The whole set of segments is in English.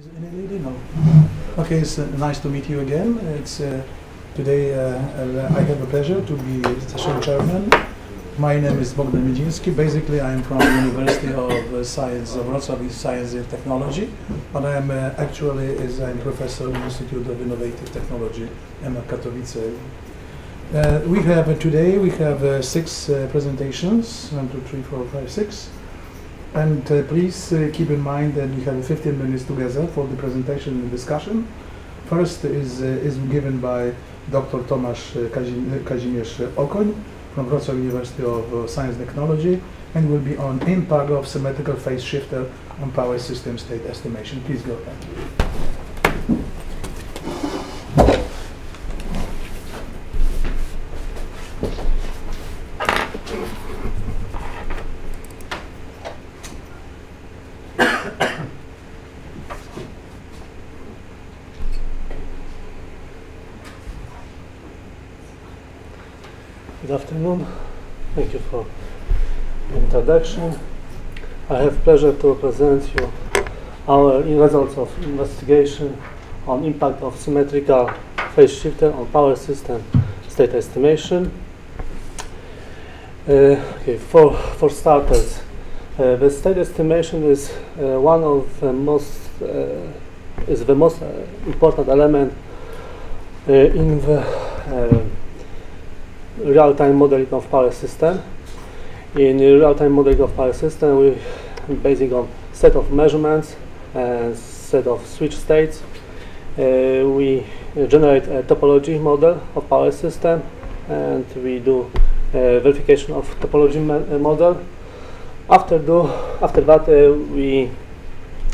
Is it? No. Okay, it's uh, nice to meet you again. It's uh, today uh, uh, I have a pleasure to be session chairman. My name is Bogdan Miedziński. Basically, I am from the University of uh, Science of Wrocław Science and Technology, but I am uh, actually is I'm professor in Institute of Innovative Technology in Katowice. We have today we have six presentations. One, two, three, four, five, six. And uh, please uh, keep in mind that we have 15 minutes together for the presentation and discussion. First is, uh, is given by Dr. Tomasz uh, uh, Kazimierz Okoń from Wrocław University of uh, Science and Technology and will be on impact of symmetrical phase shifter on power system state estimation. Please go ahead. Good afternoon. Thank you for I have pleasure to present you our results of investigation on impact of symmetrical phase shifter on power system state estimation. Uh, okay, for, for starters, uh, the state estimation is uh, one of the most uh, is the most uh, important element uh, in the real-time modeling of power system. In real-time modeling of power system, we basing on set of measurements and set of switch states. Uh, we generate a topology model of power system, and we do verification of topology uh, model. After do after that, uh, we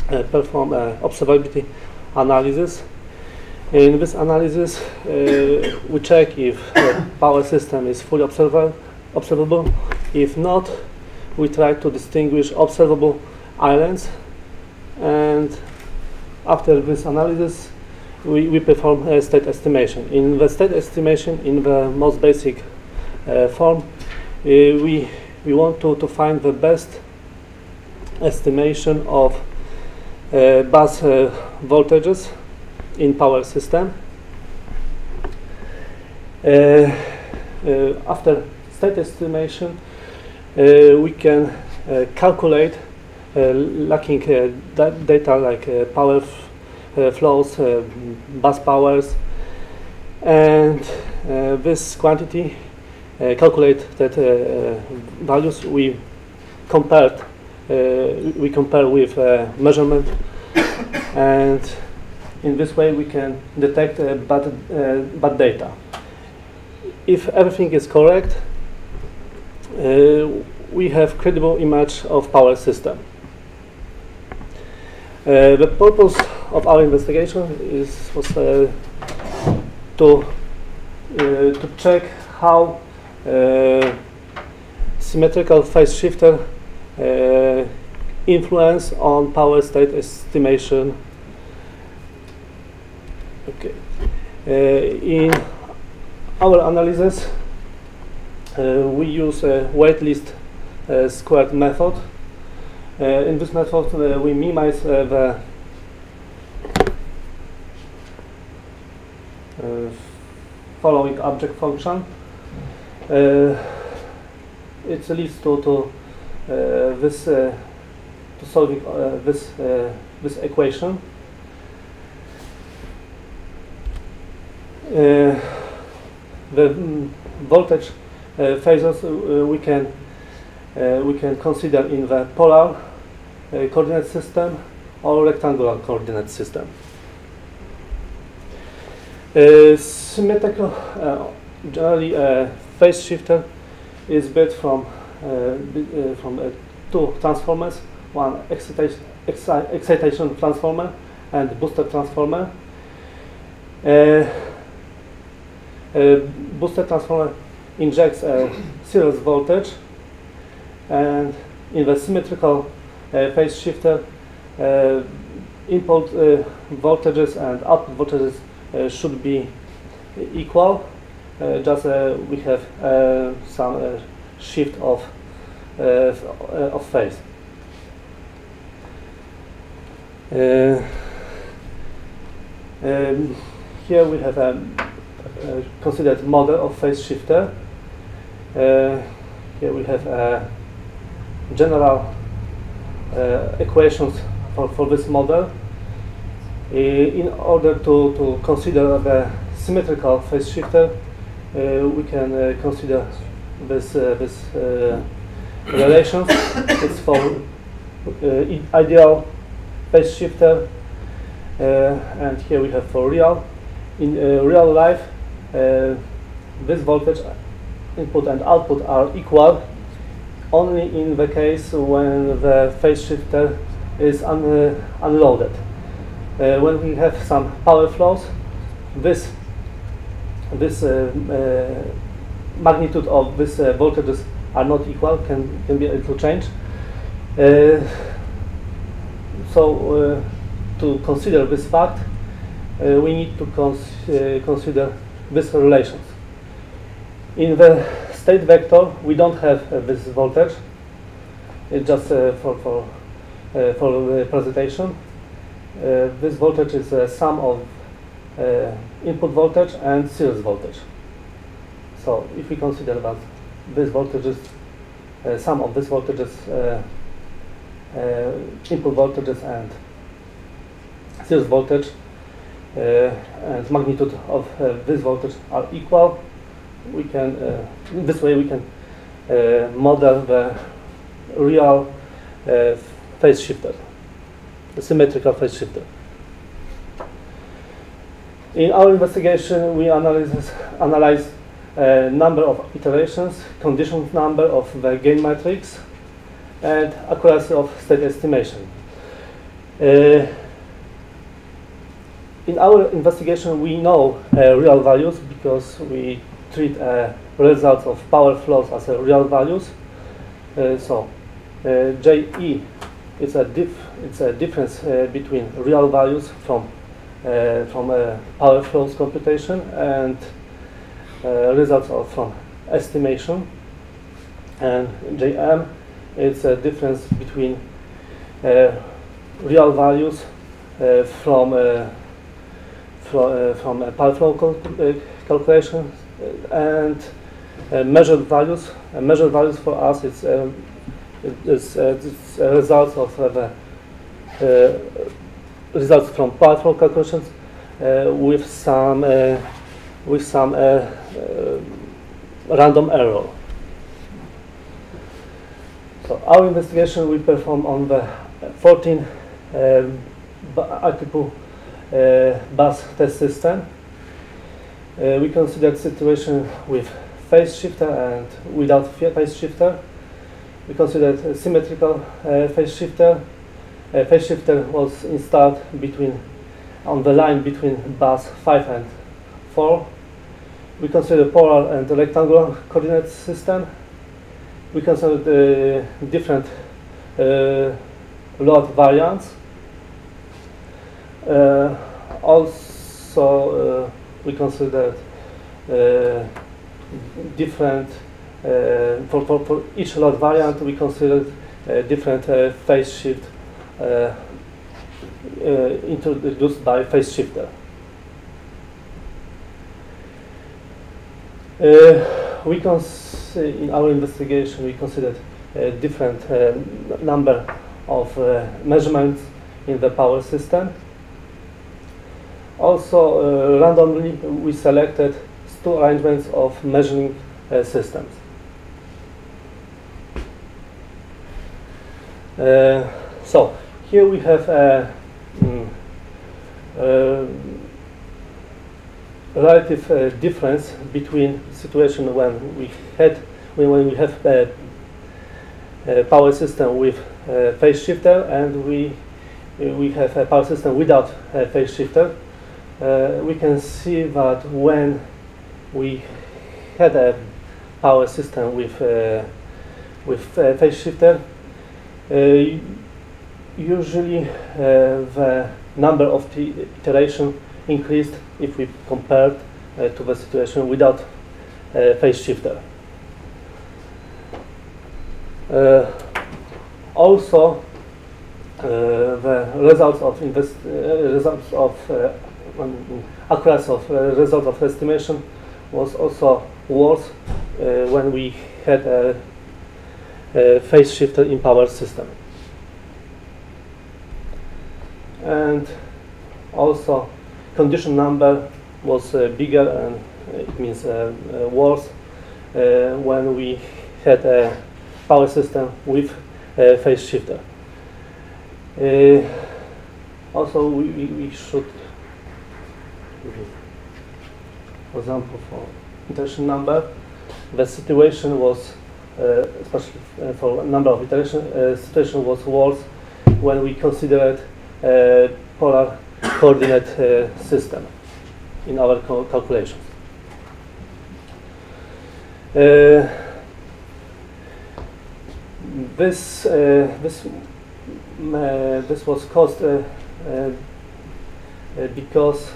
uh, perform uh, observability analysis in this analysis, uh, we check if power system is fully observa- observable. If not, we try to distinguish observable islands. And after this analysis, we, we perform a state estimation. In the state estimation, in the most basic uh, form, uh, we, we want to, to find the best estimation of uh, bus uh, voltages in power system. Uh, uh, after state estimation, we can uh, calculate uh, lacking uh, da- data like uh, power uh, flows, uh, bus powers, and uh, this quantity uh, calculate that uh, uh, values we compared uh, we compare with uh, measurement and in this way, we can detect uh, bad, uh, bad data. If everything is correct, uh, we have credible image of power system. Uh, the purpose of our investigation is was uh, to uh, to check how uh, symmetrical phase shifter uh, influence on power state estimation Okay. Uh, in our analysis, uh, we use a weighted least uh, squared method. Uh, in this method, uh, we minimize uh, the uh, following object function. Uh, it leads to, to uh, this uh, to solving uh, this uh, this equation. Uh, the mm, voltage uh, phases uh, we can uh, we can consider in the polar uh, coordinate system or rectangular coordinate system. Uh, symmetrical uh, generally uh, phase shifter is built from uh, uh, from uh, two transformers, one excitation, exci- excitation transformer and booster transformer. Uh, uh, booster transformer injects a series voltage and in the symmetrical uh, phase shifter uh, input uh, voltages and output voltages uh, should be equal uh, just uh, we have some shift of of phase Um, here we have a, a considered model of phase shifter. Uh, here we have a general uh, equations for, for this model. in order to, to consider the symmetrical phase shifter, uh, we can uh, consider this, uh, this relations. it's for ideal phase shifter, and here we have for real. In real life, this voltage input and output are equal only in the case when the phase shifter is un unloaded. Uh, when we have some power flows, this this uh, uh, magnitude of this voltages are not equal, can, can be a little change. so to consider this fact, we need to cons consider these relations. In the state vector, we don't have uh, this voltage. It's just uh, for for uh, for the presentation. Uh, this voltage is a sum of uh, input voltage and series voltage. So if we consider that this voltage is uh, sum of this voltages, input voltages and series voltage, and magnitude of this voltage are equal, we can this way we can model the real phase shifter the symmetrical phase shifter. In our investigation, we analyze, analyze a number of iterations, condition number of the gain matrix, and accuracy of state estimation. Uh, in our investigation, we know uh, real values because we treat uh, results of power flows as real values. Uh, so uh, JE it's a diff it's a difference uh, between real values from uh, from power flows computation and uh, results of from estimation and JM it's a difference between uh, real values uh, from uh, from from a power flow cal calculation and measured values measured values for us is um, it's, uh, it's a result of uh, the uh, results from flow calculations with some with some random error. So our investigation we perform on the 14 um, uh, bus test system. Uh, we considered situation with phase shifter and without phase shifter we considered symmetrical uh, phase shifter. A phase shifter was installed between on the line between bus 5 and 4. We considered polar and rectangular coordinate system. We considered uh, different uh, load variants. Uh, also, uh, we considered uh, different uh, for, for, for each load variant, we considered uh, different uh, phase shift uh, uh, introduced by phase shifter. we in our investigation we considered a different number of measurements in the power system. Also, uh, randomly, we selected two arrangements of measuring uh, systems. Uh, so here we have a, mm, relative uh, difference between situation when we had when, when we have a, a power system with a phase shifter and we we have a power system without a phase shifter. Uh, we can see that when we had a power system with uh, with a phase shifter, uh, usually uh, the number of iteration increased if we compared uh, to the situation without phase shifter. also, the results of results of accuracy of uh, result of estimation was also worse uh, when we had a, a phase shifter in power system. And also condition number was uh, bigger and uh, it means worse when we had a power system with a phase shifter. Uh, also, we, we should, for example, for iteration number, the situation was, uh, especially uh, for number of iteration, uh, situation was worse when we considered uh, polar coordinate uh, system in our cal- calculations. This this this was caused because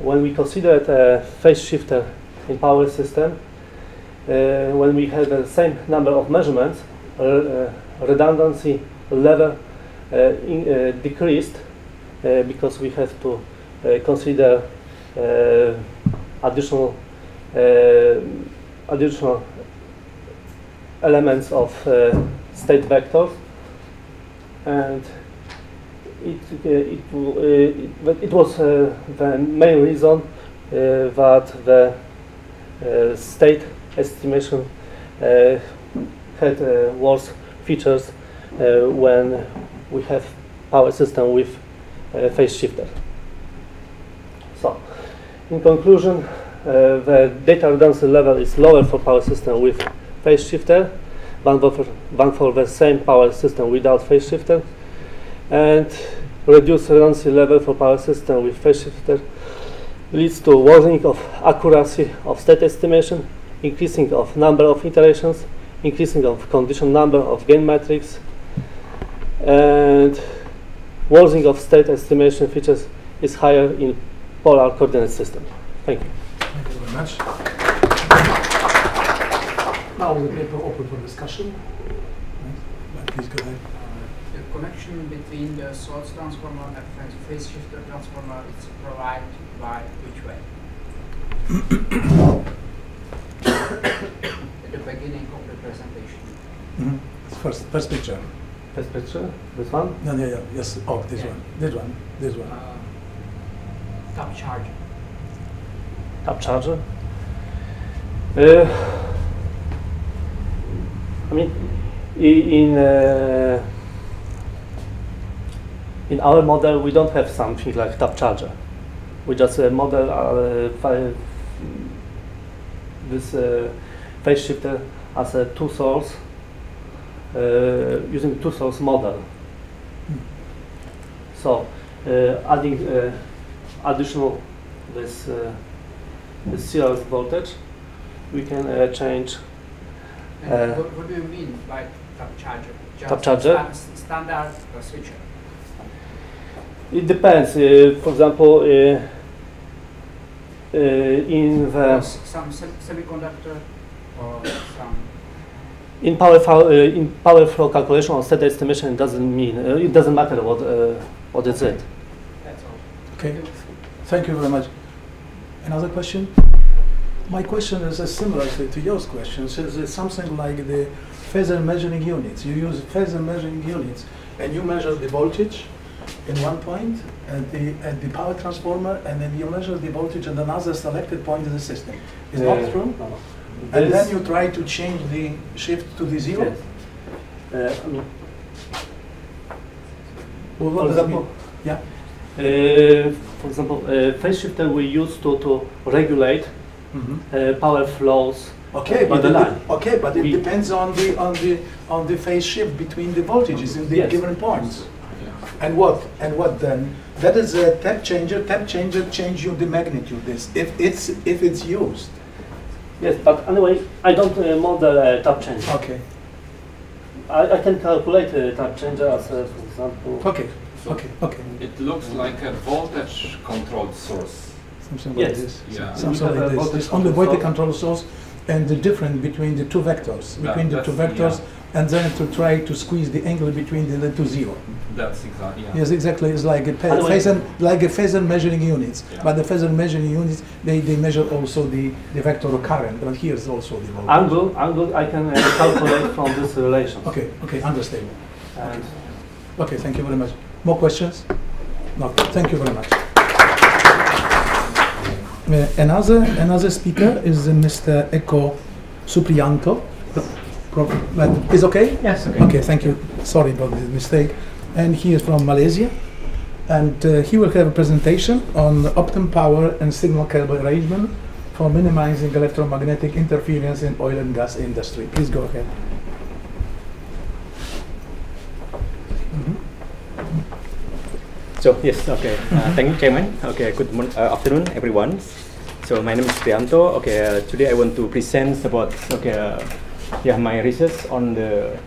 when we considered a phase shifter in power system, uh, when we had the same number of measurements, uh, uh, redundancy level uh, in, uh, decreased uh, because we have to uh, consider uh, additional uh, additional elements of uh, state vectors. And it, uh, it, uh, it, it was uh, the main reason that the state estimation had worse features when we have power system with phase shifter. So, in conclusion, uh, the data redundancy level is lower for power system with phase shifter than for, than for the same power system without phase shifter, and reduced redundancy level for power system with phase shifter leads to worsening of accuracy of state estimation, increasing of number of iterations, increasing of condition number of gain matrix, and worsening of state estimation features is higher in polar coordinate system. Thank you. Thank you very much. Now the paper open for discussion. Please go ahead. The connection between the source transformer and phase- phase shifter transformer is provided by which way? At the beginning of the presentation. Mhm. First, first picture. First picture, this one. No, yeah, yeah, yes. Oh, this Yeah. one, this one, this one. Uh, Tap changer. Tap changer. Uh, I mean, in uh, in our model we don't have something like tap changer. We just uh, model uh, fi- this uh, phase shifter as a two source uh, using two source model. So uh, adding uh, additional this uh, the serial voltage, we can uh, change. Uh, what, what do you mean by tap changer? Just Tap changer? stan- standard uh, switcher. It depends. Uh, for example, uh, uh, in the some sem- semiconductor or some. in power flow, uh, in power flow calculation or state estimation, it doesn't mean uh, it doesn't matter what uh, what is it. That's all. Okay. Thank you very much. Another question? My question is uh, similar to, to yours question. So it's something like the phasor measuring units. You use phasor measuring units and you measure the voltage in one point at the, at the power transformer and then you measure the voltage at another selected point in the system. Is Uh, that true? no. And then you try to change the shift to the zero? Yes. Uh, Well, what for does example, mean? Yeah. uh, for example, uh, phase shifter we use to to regulate Mhm. uh, power flows. Okay, but the it, line. okay, but it We- depends on the on the on the phase shift between the voltages in the Yes. given points. And what? And what then? That is a tap changer. Tap changer change you the magnitude. This if it's if it's used. Yes, but anyway, I don't uh, model a tap changer. Okay. I, I can calculate a tap changer as, a, for example. Okay. Okay. Okay. It looks like a voltage controlled source. Something like Yes. this. Yeah. Something like this. voltage It's only control voltage source. control source and the difference between the two vectors. Yeah, Between the two that's- vectors, and then to try to squeeze the angle between them to zero. That's exactly, yeah. Yes, exactly. It's like a pe- Otherwise- like a phasor measuring units. Yeah. But the phasor measuring units, they, they measure also the, the vector of current. But here is also the voltage. Angle, angle I can uh, calculate from this relation. Okay, okay, understandable. And Okay, thank you very much. More questions? No, thank you very much. Uh, another another speaker is uh, Mr. Eko Supriyanto. Pro- but is okay? Yes, okay. Okay, thank you. Sorry about the mistake. And he is from Malaysia, and uh, he will have a presentation on optimum power and signal cable arrangement for minimizing electromagnetic interference in oil and gas industry. Please go ahead. So yes, okay. Uh, thank you, Chairman. Okay, good mon- uh, afternoon, everyone. So my name is Priyanto. Okay, uh, today I want to present about okay, uh, yeah, my research on the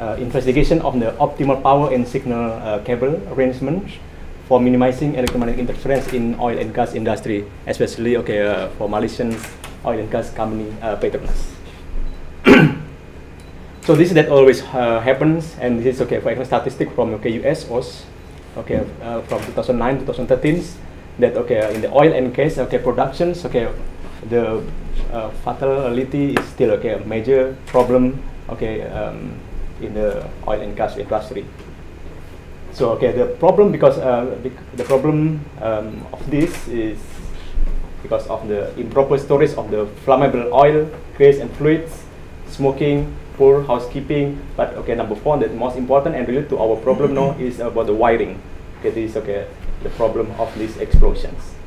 uh, investigation of the optimal power and signal uh, cable arrangement for minimizing electromagnetic interference in oil and gas industry, especially okay uh, for Malaysian oil and gas company uh, Petronas. So this is that always uh, happens, and this is okay for example statistic from okay US OS, okay uh, from 2009 2013 that okay in the oil and gas okay productions okay the uh, fatality is still okay a major problem okay um, in the oil and gas industry. So okay the problem because uh, bec- the problem um, of this is because of the improper storage of the flammable oil, gas and fluids, smoking, poor housekeeping. But okay, number four, the most important and related to our problem now is about the wiring. Okay, this is okay the problem of these explosions.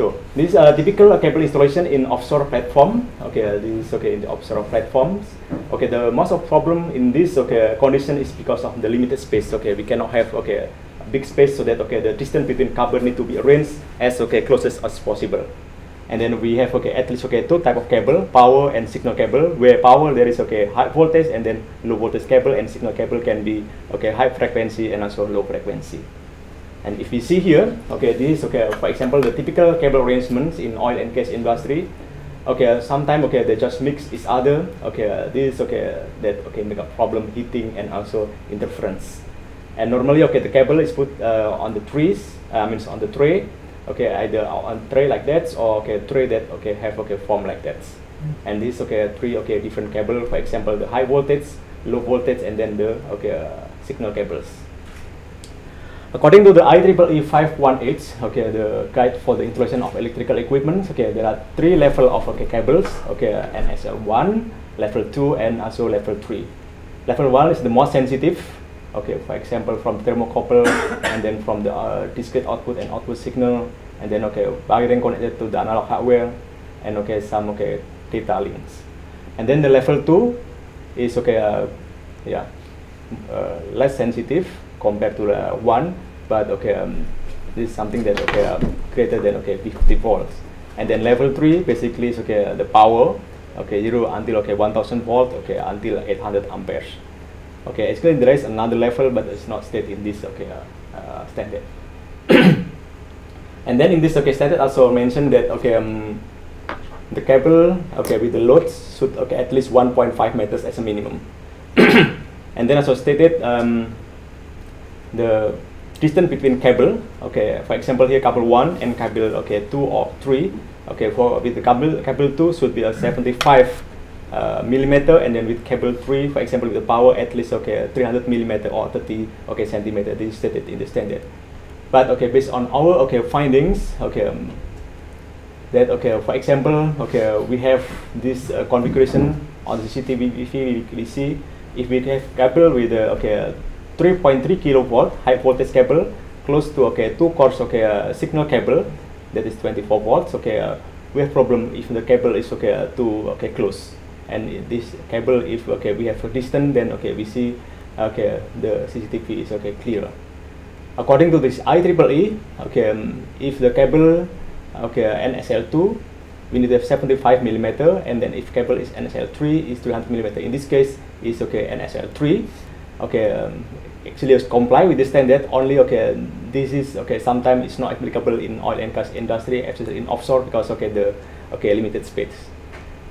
So this is a typical cable installation in offshore platform. Okay, this is okay in the offshore platforms. Okay, the most of problem in this okay condition is because of the limited space. Okay, we cannot have okay a big space so that okay the distance between cable need to be arranged as okay closest as possible. And then we have okay at least okay two type of cable, power and signal cable. Where power there is okay high voltage and then low voltage cable, and signal cable can be okay high frequency and also low frequency. And if we see here, okay, this is okay. For example, the typical cable arrangements in oil and gas industry, okay, sometimes okay they just mix each other. Okay, this is okay that okay make a problem heating and also interference. And normally okay the cable is put uh, on the trees, uh, mean on the tray, okay either on tray like that or okay tray that okay have okay form like that. And this okay three okay different cable. For example, the high voltage, low voltage, and then the okay uh, signal cables. According to the IEEE 518, okay, the guide for the installation of electrical equipment, okay, there are three level of okay cables, okay, NSL 1, level 2, and also level 3. Level 1 is the most sensitive, okay, for example, from thermocouple, and then from the uh, discrete output and output signal, and then okay, wiring connected to the analog hardware, and okay, some okay data links. And then the level 2 is okay, uh, yeah, uh, less sensitive compared to the one, but okay, um, this is something that okay um, greater than okay 50 volts. And then level three basically is okay uh, the power, okay zero until okay 1000 volt, okay until 800 amperes. Okay, actually there is another level, but it's not stated in this okay uh, uh, standard. and then in this okay standard also mentioned that okay um, the cable okay with the loads should okay at least 1.5 meters as a minimum. and then also stated um, the distance between cable okay for example here cable 1 and cable okay 2 or 3 okay for with the cable cable 2 should be a 75 uh, millimeter and then with cable 3 for example with the power at least okay 300 millimeter or 30 okay centimeter. This is stated in the standard. But okay based on our okay findings okay um, that okay for example okay we have this uh, configuration on the CCTV we, we see if we have cable with uh, okay 3.3 kilovolt high voltage cable close to okay two course okay uh, signal cable that is 24 volts okay uh, we have problem if the cable is okay uh, too okay close. And this cable if okay we have a distance then okay we see okay the CCTV is okay clear. According to this IEEE okay um, if the cable okay NSL2 we need to have 75 millimeter and then if cable is NSL3 is 300 millimeter. In this case is okay NSL3 okay um, actually comply with the standard only okay this is okay sometimes it's not applicable in oil and gas industry especially in offshore because okay the okay limited space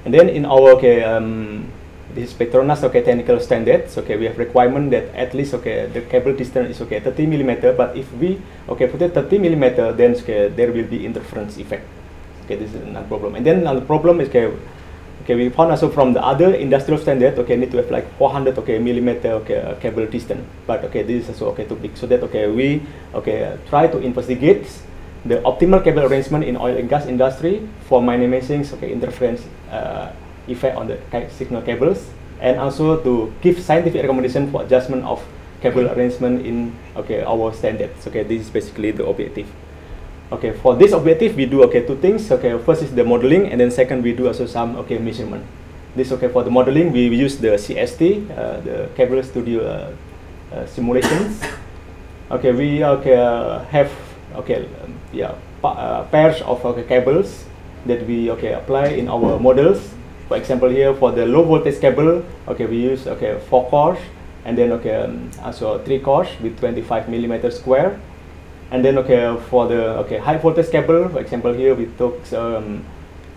and then in our okay um, this is Petronas okay technical standards. Okay, we have requirement that at least okay the cable distance is okay 30 millimeter. But if we okay put it 30 millimeter, then okay there will be interference effect. Okay, this is another problem. And then another problem is okay. Okay, we found also from the other industrial standard, okay, need to have like 400 okay millimeter okay uh, cable distance. But okay, this is also okay too big. So that okay we okay uh, try to investigate the optimal cable arrangement in oil and gas industry for minimizing okay interference uh, effect on the signal cables, and also to give scientific recommendation for adjustment of cable arrangement in okay our standards. Okay, this is basically the objective. Okay, for this objective, we do okay two things. Okay, first is the modeling, and then second we do also some okay measurement. This okay for the modeling, we use the CST, uh, the Cable Studio uh, uh, simulations. Okay, we okay uh, have okay um, yeah pa- uh, pairs of okay, cables that we okay apply in our models. For example, here for the low voltage cable, okay we use okay four cores, and then okay um, also three cores with 25 millimeter square. And then okay for the okay high voltage cable, for example here we took um,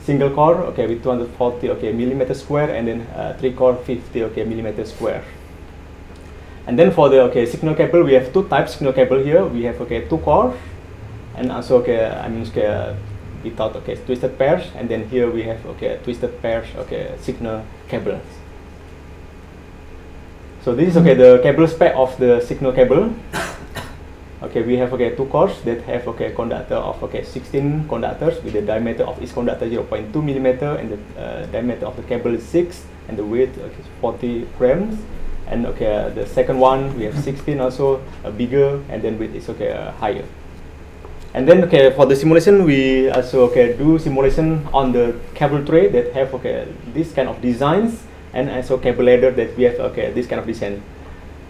single core okay with 240 okay millimeter square and then uh, three core 50 okay millimeter square. And then for the okay signal cable we have two types signal cable here. We have okay two core and also okay I mean okay without okay twisted pairs and then here we have okay twisted pairs okay signal cables. So this is okay the cable spec of the signal cable. Okay, we have okay two cores that have okay conductor of okay 16 conductors with the diameter of each conductor 0.2 millimeter and the uh, diameter of the cable is 6 and the weight okay, is 40 grams. And okay, uh, the second one we have 16 also uh, bigger and then weight is okay uh, higher. And then okay for the simulation we also okay do simulation on the cable tray that have okay this kind of designs and also cable ladder that we have okay this kind of design.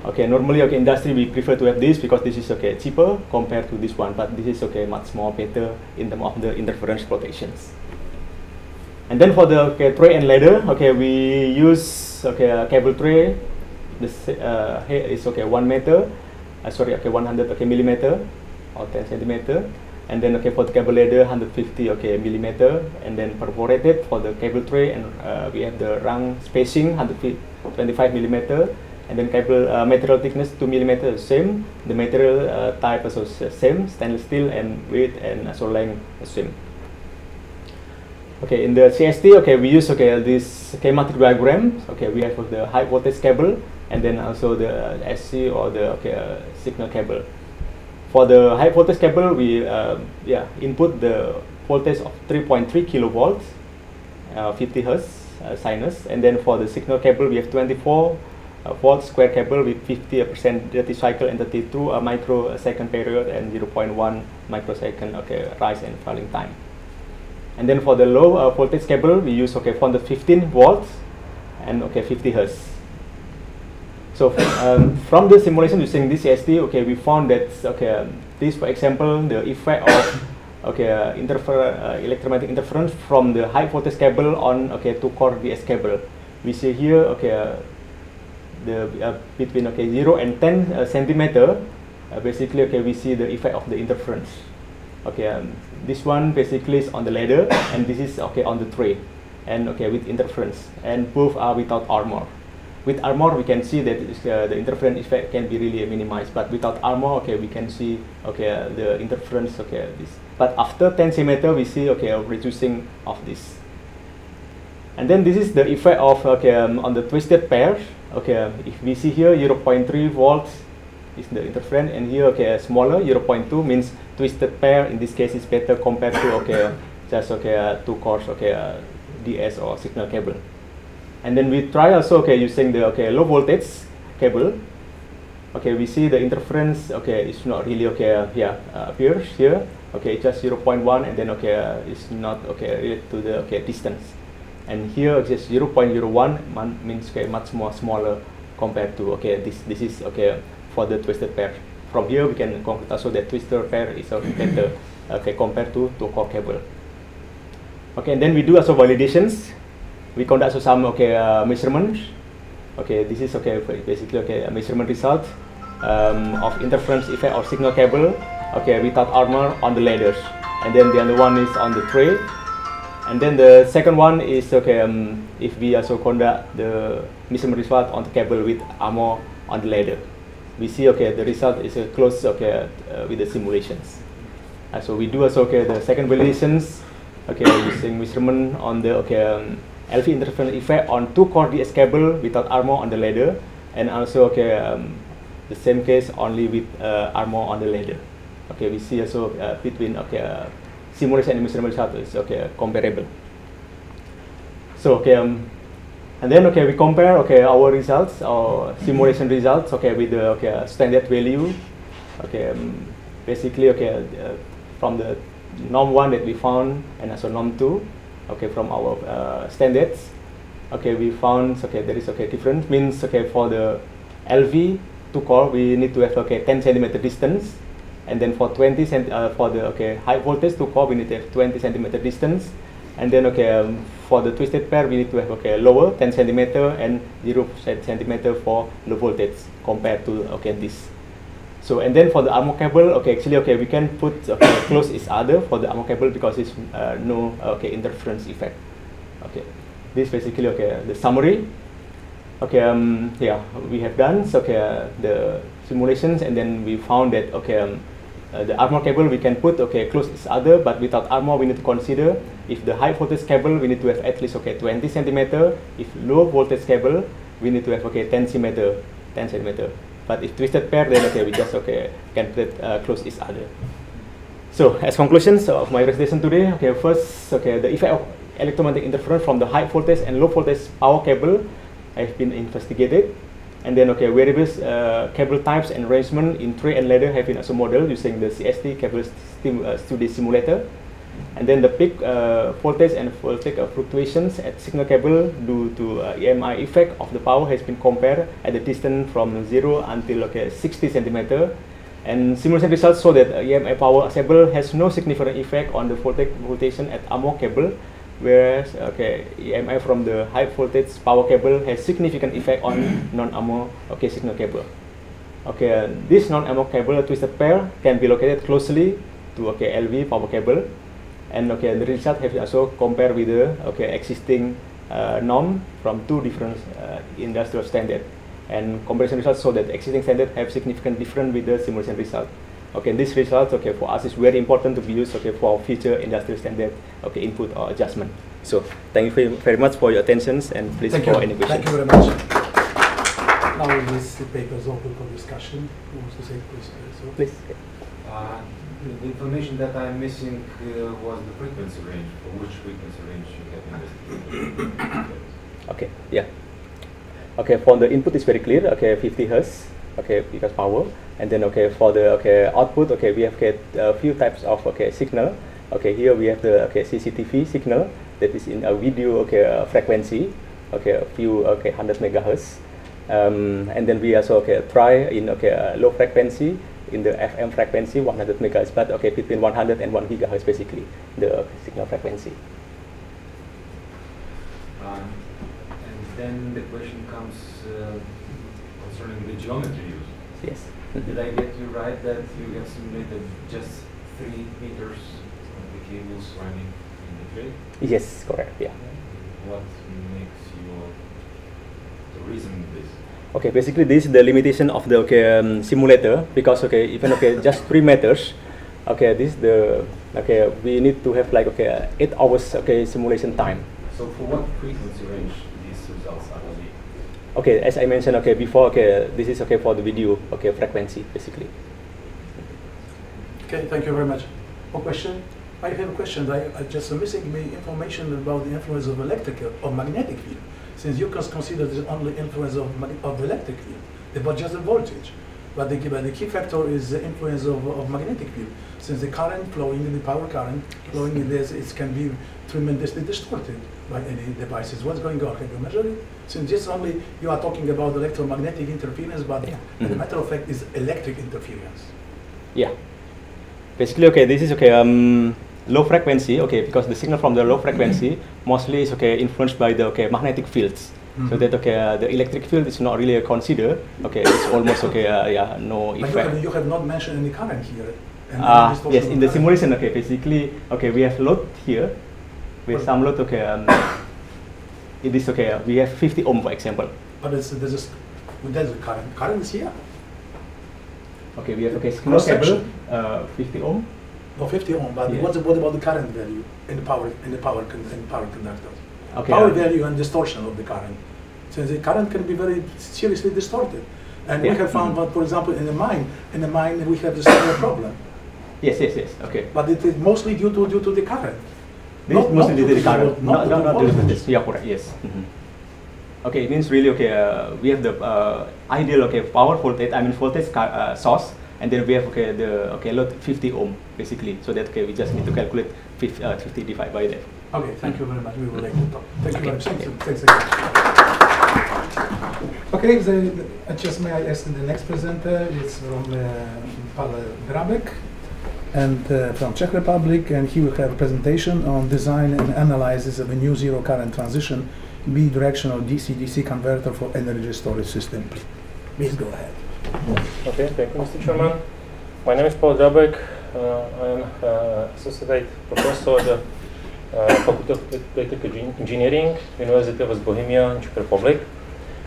Okay, normally okay industry we prefer to have this because this is okay cheaper compared to this one, but this is okay much more better in terms of the interference protections. And then for the okay, tray and ladder, okay we use okay a cable tray. This uh, is okay one meter, uh, sorry okay 100 okay millimeter or 10 centimeter. And then okay for the cable ladder 150 okay millimeter, and then perforated for the cable tray, and uh, we have the rung spacing 125 millimeter and then cable uh, material thickness 2 millimeter same. The material uh, type also same stainless steel and width and also length same. Okay in the CST okay we use okay this schematic diagram. Okay we have the high voltage cable and then also the uh, SC or the okay uh, signal cable. For the high voltage cable we uh, yeah input the voltage of 3.3 kilovolts uh, 50 hertz uh, sinus. And then for the signal cable we have 24 uh, volt square cable with 50% duty cycle and 32 a microsecond period and 0.1 microsecond okay rise and falling time and then for the low uh, voltage cable we use okay from the 15 volts and okay 50 hertz so um, from the simulation using this CST, okay, we found that okay, um, this for example, the effect of okay uh, interfer uh, electromagnetic interference from the high voltage cable on okay two core DS cable. We see here okay uh, the uh, between okay 0 and 10 uh, centimeter. Uh, basically, okay, we see the effect of the interference. Okay, um, this one basically is on the ladder, and this is okay on the tray, and okay with interference, and both are without armor with armor we can see that uh, the interference effect can be really minimized but without armor okay we can see okay uh, the interference okay this but after 10 centimeter we see okay a reducing of this and then this is the effect of okay um, on the twisted pairs okay um, if we see here 0.3 volts is the interference and here okay smaller 0.2 means twisted pair. In this case is better compared to okay just okay uh, two cores okay uh, DS or signal cable. And then we try also okay using the okay low voltage cable. Okay we see the interference okay it's not really okay uh, yeah uh, appears here. Okay just 0.1 and then okay uh, it's not okay related to the okay distance and here just 0.01 man- means okay much more smaller compared to okay this this is okay for the twisted pair. From here we can conclude also that twisted pair is better okay compared to two core cable. Okay and then we do also validations. We conduct also some okay uh, measurements okay this is okay basically okay a measurement result um, of interference effect of signal cable okay without armor on the ladders. And then the other one is on the tray And then the second one is okay um, if we also conduct the measurement result on the cable with armor on the ladder. We see okay the result is uh, close okay uh, with the simulations. Uh, so we do also okay the second validations okay using measurement on the okay um, LV interference effect on two core DS cable without armor on the ladder and also okay um, the same case only with uh, armor on the ladder. Okay, we see also uh, between okay simulation and result is okay comparable. So okay um, and then okay we compare okay our results our simulation results okay with the okay standard value. Okay um, basically okay uh, from the norm one that we found and also norm two okay from our uh, standards. Okay we found okay there is okay difference. Means okay for the LV to core we need to have okay 10 centimeter distance and then for 20 cent uh, for the okay high voltage to core we need to have 20 centimeter distance. And then okay um, for the twisted pair we need to have okay lower 10 centimeter and 0 centimeter for low voltage compared to okay this. So and then for the armor cable okay actually okay we can put okay, close each other for the armor cable because it's uh, no okay interference effect. Okay. This basically okay the summary. Okay um yeah we have done so okay uh, the simulations and then we found that okay um, uh, the armor cable we can put okay close each other but without armor we need to consider if the high voltage cable we need to have at least okay 20 centimeter. If low voltage cable we need to have okay 10 centimeter 10 centimeter. But if twisted pair then okay we just okay can put uh, close each other. So as conclusions of my presentation today okay first okay the effect of electromagnetic interference from the high voltage and low voltage power cable have been investigated and then okay various uh, cable types and arrangement in tray and ladder have been a model using the CST cable stim, uh, study simulator. And then the peak uh, voltage and voltage fluctuations at signal cable due to uh, EMI effect of the power has been compared at the distance from 0 until okay, 60 centimeter. And simulation results show that EMI power cable has no significant effect on the voltage fluctuation at armor cable whereas okay EMI from the high voltage power cable has significant effect on non-armor okay signal cable. Okay, uh, this non-armor cable twisted pair can be located closely to okay LV power cable, and okay the result have also compared with the okay existing uh, norm from two different uh, industrial standard, and comparison results show that existing standard have significant different with the simulation result. Okay, these results, okay for us is very important to be used okay for our future industrial standard okay input or adjustment. So thank you very, very much for your attentions and please Thank for you. any questions. Thank you very much. Now this paper is open for discussion. Who wants to say please? So, Please. Uh, The information that I'm missing uh, was the frequency range, for which frequency range you have investigated. Okay, yeah. Okay, for the input is very clear. Okay, 50 hertz. Okay, because power, and then okay for the okay output. Okay, we have get a few types of okay signal. Okay, here we have the okay CCTV signal that is in a video okay uh, frequency. Okay, a few okay 100 megahertz. Um, and then we also okay try in okay uh, low frequency in the FM frequency 100 megahertz, but okay between 100 and 1 gigahertz basically the signal frequency. Um, And then the question comes uh, concerning the geometry used. Yes. Did I get you right that you have simulated just three meters of the cables running in the tray? Yes, correct. Yeah. What makes you to reason this? Okay, basically this is the limitation of the okay um, simulator because okay even okay just three meters, okay this is the okay we need to have like okay uh, eight hours okay simulation time. So for what frequency range these results are to be? Okay, as I mentioned okay before okay this is okay for the video okay frequency basically. Okay, thank you very much. One question? I have a question. I, I just missing me information about the influence of electrical or magnetic field. Since you can consider the only influence of, of electric field, about just the voltage. But the, but the key factor is the influence of, of magnetic field. Since the current flowing in the power current flowing in this, it can be tremendously distorted by any devices. What's going on? Can you measure it? Since this only you are talking about electromagnetic interference, but Yeah. the Mhm. matter of fact is electric interference. Yeah. Basically okay this is okay um low frequency okay because the signal from the low frequency mostly is okay influenced by the okay magnetic fields. So Mhm. that okay uh, the electric field is not really considered. Okay, it's almost okay uh, yeah no But you effect. have, you have not mentioned any current here. and Ah, yes, in the current. simulation, okay, basically, okay, we have load here, with Well- some load, okay, um, it is okay, uh, we have 50 ohm, for example. But it's, there's a, there's a current, current is here. Okay, we have, okay, small Cross cable, uh, 50 ohm. No, 50 ohm, but Yeah. what's, what about the current value in the power, in the power, con- in power conductors? Okay, Power uh, value and distortion of the current. So the current can be very seriously distorted. And Yeah. we have found Mhm. that, for example, in the mine, in the mine, we have the similar problem. Yes, yes, yes, okay. But it is mostly due to, due to the current. This Not- is mostly not due to to the the current, volt- not not, to not, the not due to this. Yeah, correct, yes. Mhm. Okay, it means really, okay, uh, we have the uh, ideal, okay, power voltage, I mean voltage car, uh, source, and then we have, okay, the, okay, load 50 ohm, basically. So that, okay, we just need to calculate 50, uh, 50 divided by that. Okay, thank you very much. We will later talk. Thank you very much. Okay. Thanks, thanks again. Okay, the, uh, just may I ask the next presenter is from uh, Pavel Drabek and uh, from Czech Republic, and he will have a presentation on design and analysis of a new zero current transition bidirectional DC-DC converter for energy storage system. Please go ahead. Okay, thank you, Mr. Chairman. My name is Paul Drabek. Uh, I am uh, associate professor at the uh, Faculty of Electrical Engineering, University of Bohemia in Czech Republic.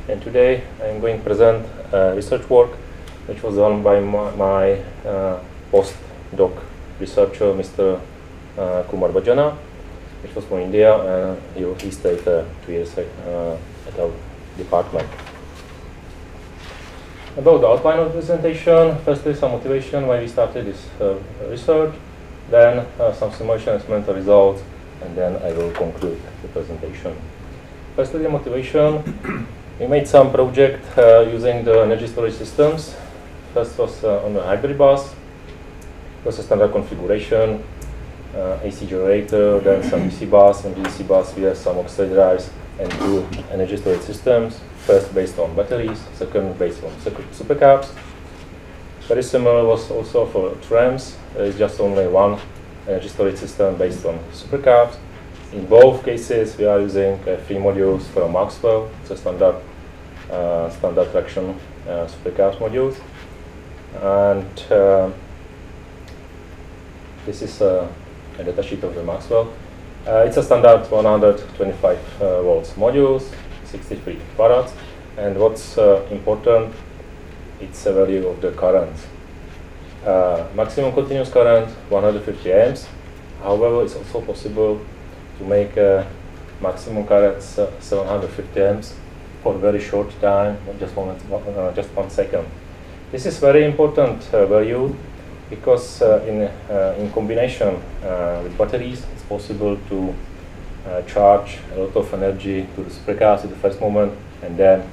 And today I am going to present research work which was done by my, my uh, postdoc researcher, Mr. Uh, Kumar Bajana, which was from India, and he, he stayed two years uh, at our department. About the outline of the presentation, firstly some motivation why we started this uh, research, then uh, some summation experimental results, and then I will conclude the presentation. Firstly, the motivation. we made some project uh, using the energy storage systems. First was uh, on the hybrid bus. Was a standard configuration, uh, AC generator, then some DC bus, and DC bus we have some auxiliary drives and two energy storage systems. First based on batteries, second based on supercaps. Very similar was also for trams. There is just only one energy storage system based on supercaps. In both cases, we are using uh, three modules from Maxwell. It's a standard uh, standard traction uh, supercaps modules. And uh, this is uh, a data sheet of the Maxwell. Uh, it's a standard 125 uh, volts modules, 63 farads. And what's important, it's a value of the current. Maximum continuous current 150 amps. However, it's also possible to make maximum current se- 750 amps for a very short time, just one, uh, just one second. This is very important uh, value because uh, in, uh, in combination uh, with batteries, it's possible to uh, charge a lot of energy to the supercaps at the first moment and then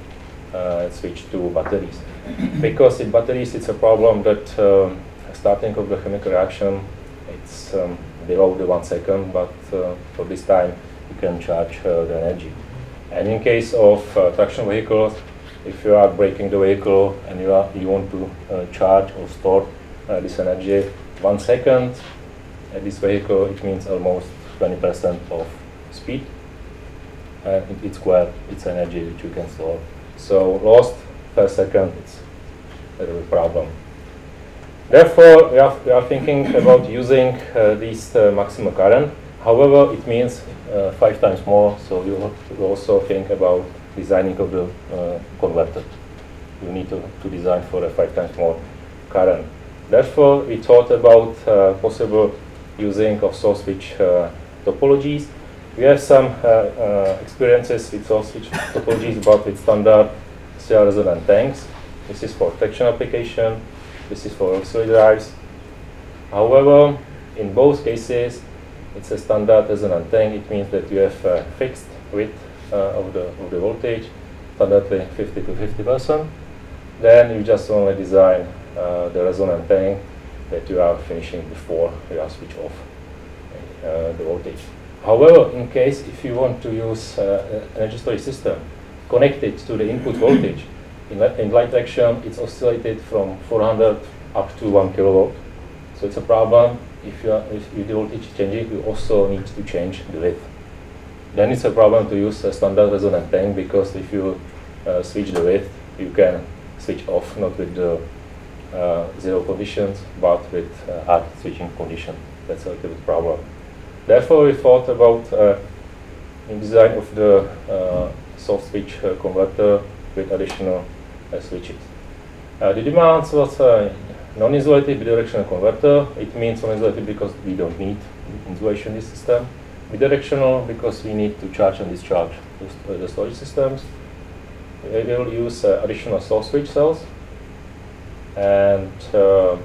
uh, switch to batteries. because in batteries, it's a problem that um, starting of the chemical reaction, it's um, below the one second, but uh, for this time, you can charge uh, the energy. And in case of uh, traction vehicles, if you are braking the vehicle and you, are, you want to uh, charge or store uh, this energy, one second at this vehicle, it means almost 20% of speed. And it, it's quite, it's energy which you can store. So lost per second, it's a real problem. Therefore, we are, we are thinking about using uh, this uh, maximum current. However, it means uh, five times more, so you to also think about designing of the uh, converter. You need to, to design for a five times more current. Therefore, we thought about uh, possible using of soft switch uh, topologies. We have some uh, experiences with soft switch topologies, but with standard serial resonant tanks. This is for traction application. This is for auxiliary drives. However, in both cases, it's a standard resonant tank. It means that you have a fixed width uh, of the of the voltage, standardly 50 to 50 percent. Then you just only design uh, the resonant tank that you are finishing before you are switch off uh, the voltage. However, in case if you want to use uh, an energy storage system connected to the input voltage, in, in light action it's oscillated from 400 up to 1 kilowatt. So it's a problem if you are, if the voltage is changing, you also need to change the width. Then it's a problem to use a standard resonant tank because if you uh, switch the width, you can switch off not with the zero conditions, but with uh, hard switching condition. That's a little bit problem. Therefore, we thought about uh, in design of the uh, soft switch uh, converter with additional uh, switches. Uh, the demands was uh, non-insulated bidirectional converter. It means non-insulated because we don't need insulation in this system. Bidirectional because we need to charge and discharge the, st- the storage systems. We will use uh, additional soft switch cells and uh,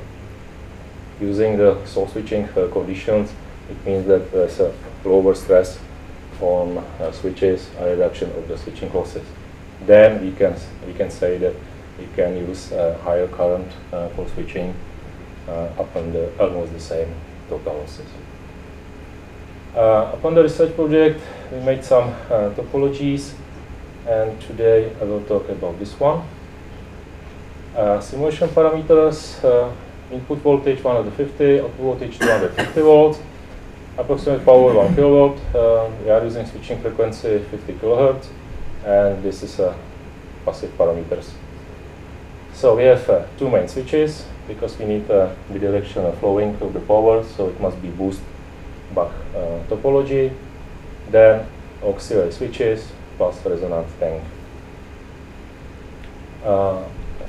using the soft switching uh, conditions, it means that there's a lower stress on uh, switches, a reduction of the switching losses. Then we can we can say that we can use higher current for switching upon the almost the same total losses. Uh, upon the research project, we made some uh, topologies, and today I will talk about this one. Uh, simulation parameters, uh, input voltage 150, output voltage 250 volts, approximate power 1 kilowatt. Uh, we are using switching frequency 50 kilohertz, and this is uh, passive parameters. So we have uh, two main switches because we need uh, bidirectional flowing of the power, so it must be boost buck uh, topology. Then auxiliary switches plus resonant tank.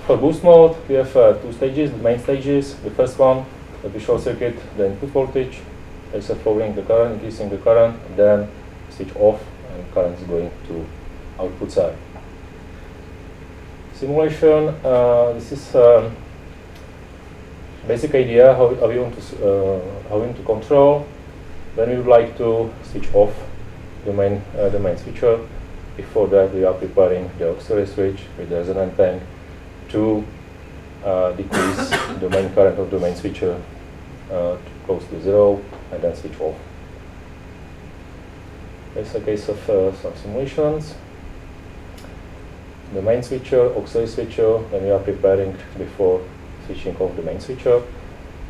For boost mode, we have uh, two stages, the main stages. The first one, the short circuit the input voltage, a flowing the current, increasing the current, then switch off and current is going to output side. Simulation, uh, this is um, basic idea how, how we want to, uh, how want to control. Then we would like to switch off the main, uh, the main switcher. Before that, we are preparing the auxiliary switch with the resonant tank to uh, decrease the main current of the main switcher uh, to close to zero and then switch off. It's a case of uh, some simulations. The main switcher, auxiliary switcher, when we are preparing before switching off the main switcher.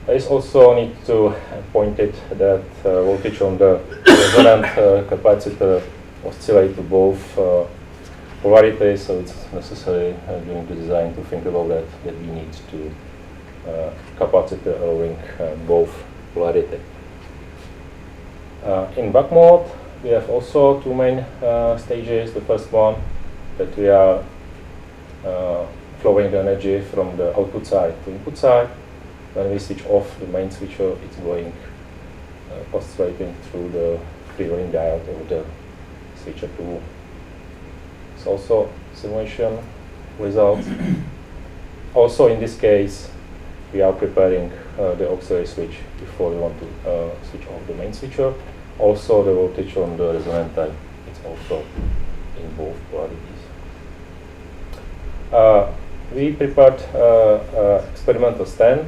Is also need to point it that uh, voltage on the resonant uh, capacitor oscillate to both uh, polarities, so it's necessary uh, during the design to think about that, that we need to uh, capacitor allowing uh, both polarity. Uh, in buck mode, we have also two main stages. The first one that we are flowing the energy from the output side to input side. When we switch off the main switcher, it's going uh, oscillating through the freewheeling diode of the switcher 2. It's also simulation results. also in this case, we are preparing uh, the auxiliary switch before we want to uh, switch off the main switcher. Also the voltage on the resonant type is also in both polarities. Uh, we prepared uh, uh, experimental stand.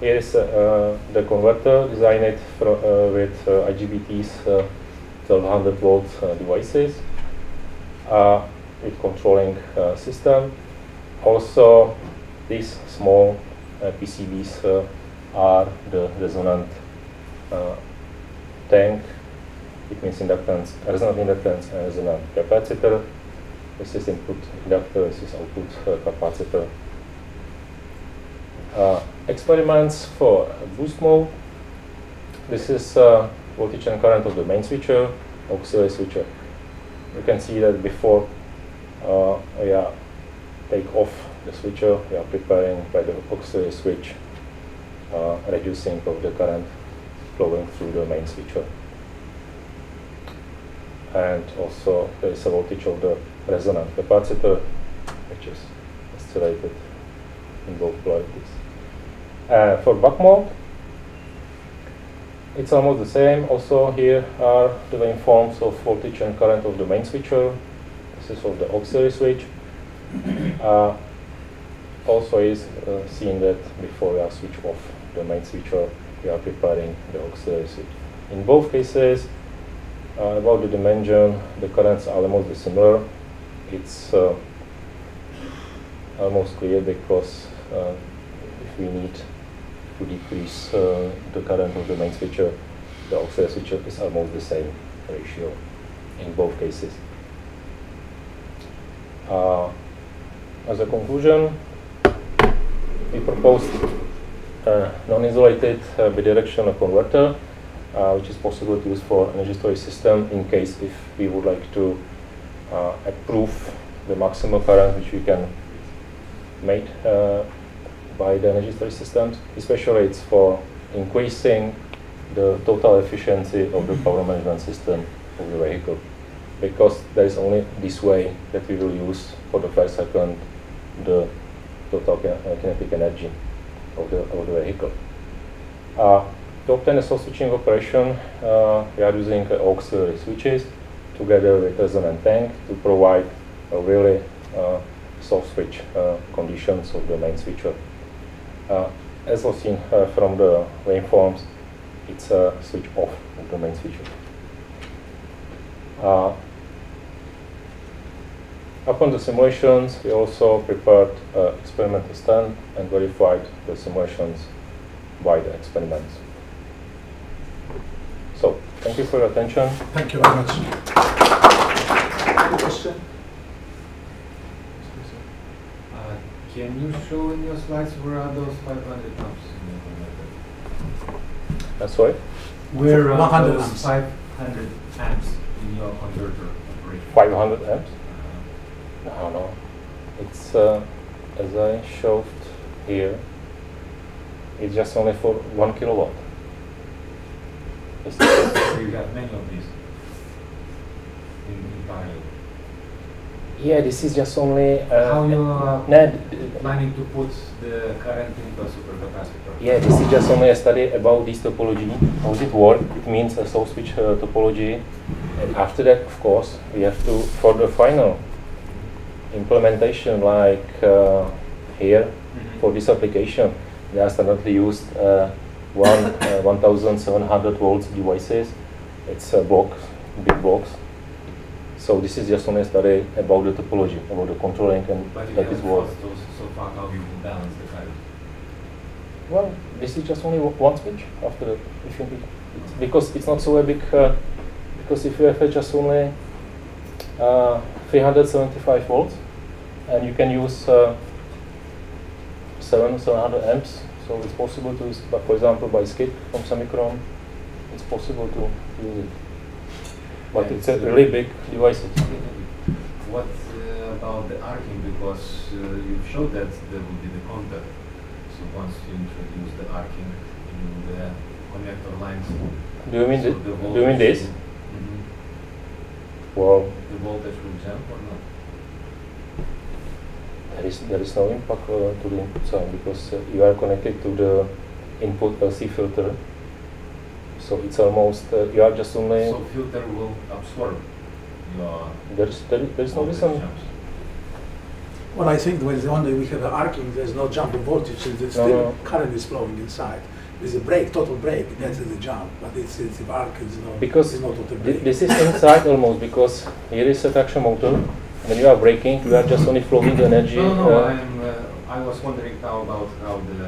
Here is uh, the converter designed with IGBT's uh, 1200 volt devices uh, controlling uh, system. Also, these small uh, PCBs uh, are the resonant tank. It means inductance, resonant inductance and resonant capacitor. This is input inductor, this is output capacitor. Uh, experiments for boost mode. This is uh, voltage and current of the main switcher, auxiliary switcher. You can see that before uh, we are take off the switcher, we are preparing by the auxiliary switch, uh, reducing of the current flowing through the main switcher. And also there is a voltage of the resonant capacitor, which is oscillated in both polarities. Uh, for buck mode, it's almost the same. Also here are the waveforms of voltage and current of the main switcher. This is of the auxiliary switch. Uh, also is uh, seen that before we are switch off the main switcher, we are preparing the auxiliary switch. In both cases, uh, about the dimension, the currents are almost similar. It's uh, almost clear because uh, if we need to decrease uh, the current of the main switcher, the auxiliary switcher is almost the same ratio in both cases. Uh, as a conclusion, we proposed a non-isolated uh, bidirectional converter uh, which is possible to use for energy storage system in case if we would like to uh, approve the maximum current which we can make uh, by the energy storage systems. Especially it's for increasing the total efficiency of the power management system of the vehicle because there is only this way that we will use for the first second the total uh, kinetic energy of the, of the vehicle. Uh, to obtain a soft switching operation, uh, we are using uh, auxiliary switches together with resonant tank to provide a really uh, soft switch uh, conditions of the main switcher. Uh, as was seen uh, from the waveforms, it's a switch off of the main switcher. Uh, upon the simulations, we also prepared uh, experimental stand and verified the simulations by the experiments. So, thank you for your attention. Thank you very much. Any question? Uh, Can you show in your slides where are those 500 amps in your converter? Uh, sorry? Where are 100 those amps. 500 amps in your converter operation? 500 amps? Uh, I don't know. It's, uh, as I showed here, it's just only for one kilowatt. So you have many of these in, in parallel. Yeah, this is just only. Uh, How you are d- planning to put the current into a supercapacitor? Yeah, this is just only a study about this topology. How does it work? It means a soft switch uh, topology. And after that, of course, we have to, for the final implementation, like uh, here, Mhm. for this application, they are standardly used uh, one uh, 1700 volts devices. It's a box, big box. So this is just only a study about the topology, about the controlling and But that is what. so, so far how you balance the current. Well, this is just only one switch after that. If you it's because it's not so a big. Uh, because if you have just only uh, 375 volts, and you can use uh, seven 700 amps, so it's possible to use. But for example, by SKiiP from Semikron, it's possible to use it. But it's a really big device. What uh, about the arcing? Because uh, you showed that there will be the contact. So once you introduce the arcing in the connector lines, Do you mean so thi- the do you mean this? Mhm. Well, The voltage will jump or not? There is there is no impact uh, to the input side because uh, you are connected to the input LC filter. So it's almost uh, you are just only So filter will absorb your there is there, is- there is no voltage reason. jumps. Well, I think when only we have the arcing, there's no jump in voltage, it's No, still no. current is flowing inside. With a break, total break, that's the jump, but it's, it's the arc is no, Because it's not total break. This is inside almost because here is a traction motor. When you are braking, you are just only flowing the energy. No, no, uh, I'm, uh, I was wondering how about how the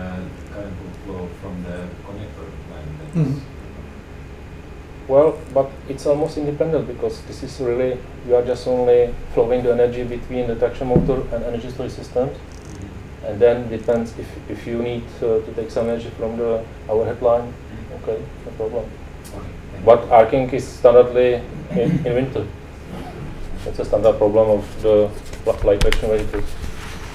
current will flow from the connector line. that is- Mhm. Well, but it's almost independent because this is really you are just only flowing the energy between the traction motor and energy storage systems. And then depends if, if you need uh, to take some energy from the our headline, Mhm. okay, no problem. Okay, thank But arcing is standardly in, in winter. It's a standard problem of the li- light traction vehicles.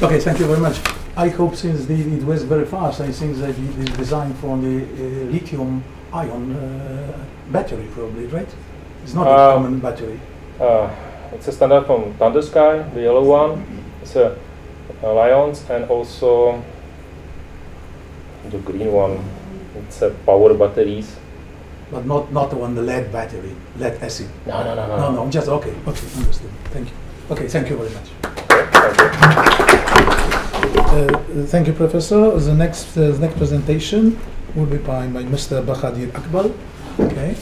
Okay, thank you very much. I hope since the, it was very fast, I think that it is designed for the uh, lithium ion uh, battery probably, right? It's not a Uh, common battery. Uh, it's a standard from Thunder Sky, the yellow one. It's a, a Lions and also the green one. It's a power batteries. But not, not the one, the lead battery, lead acid. No, no, no, no. No, no, just, okay, okay, understood. Thank you. Okay, thank you very much. Thank you. Uh, Thank you, Professor. The next, uh, the next presentation will be by, by Mr. Bahadir Akbal, okay?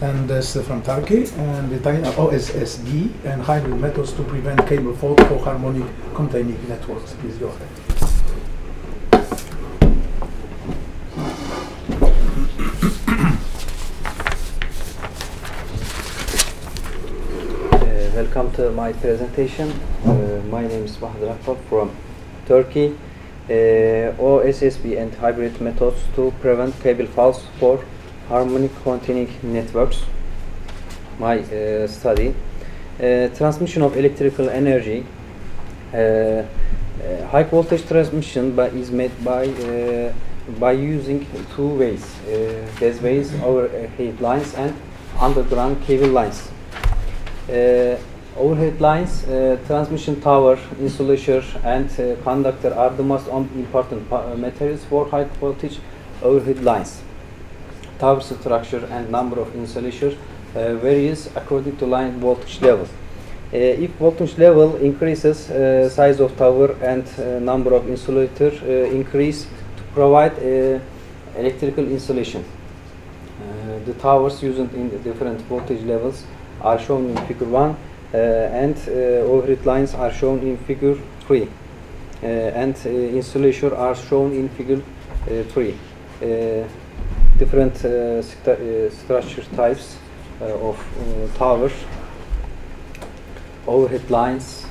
And this is from Turkey, and the title OSSB and hybrid methods to prevent cable fault for harmonic containing networks. Please go ahead. Welcome to my presentation. Uh, my name is Bahadir Akbal from Turkey. Uh, OSSB and hybrid methods to prevent cable faults for harmonic containing networks, my uh, study. Uh, transmission of electrical energy. Uh, uh, high voltage transmission by, is made by uh, by using two ways. Uh, ways overhead lines and underground cable lines. Uh, overhead lines, transmission tower, insulator, and conductor are the most important materials for high voltage overhead lines. Tower structure and number of insulators uh, varies according to line voltage level. Uh, if voltage level increases, uh, size of tower and number of insulator increase to provide electrical insulation. The towers used in the different voltage levels are shown in figure 1 uh, and uh, overhead lines are shown in figure 3 uh, and uh, insulation are shown in figure uh, 3. Different uh, uh, structure types uh, of towers, overhead lines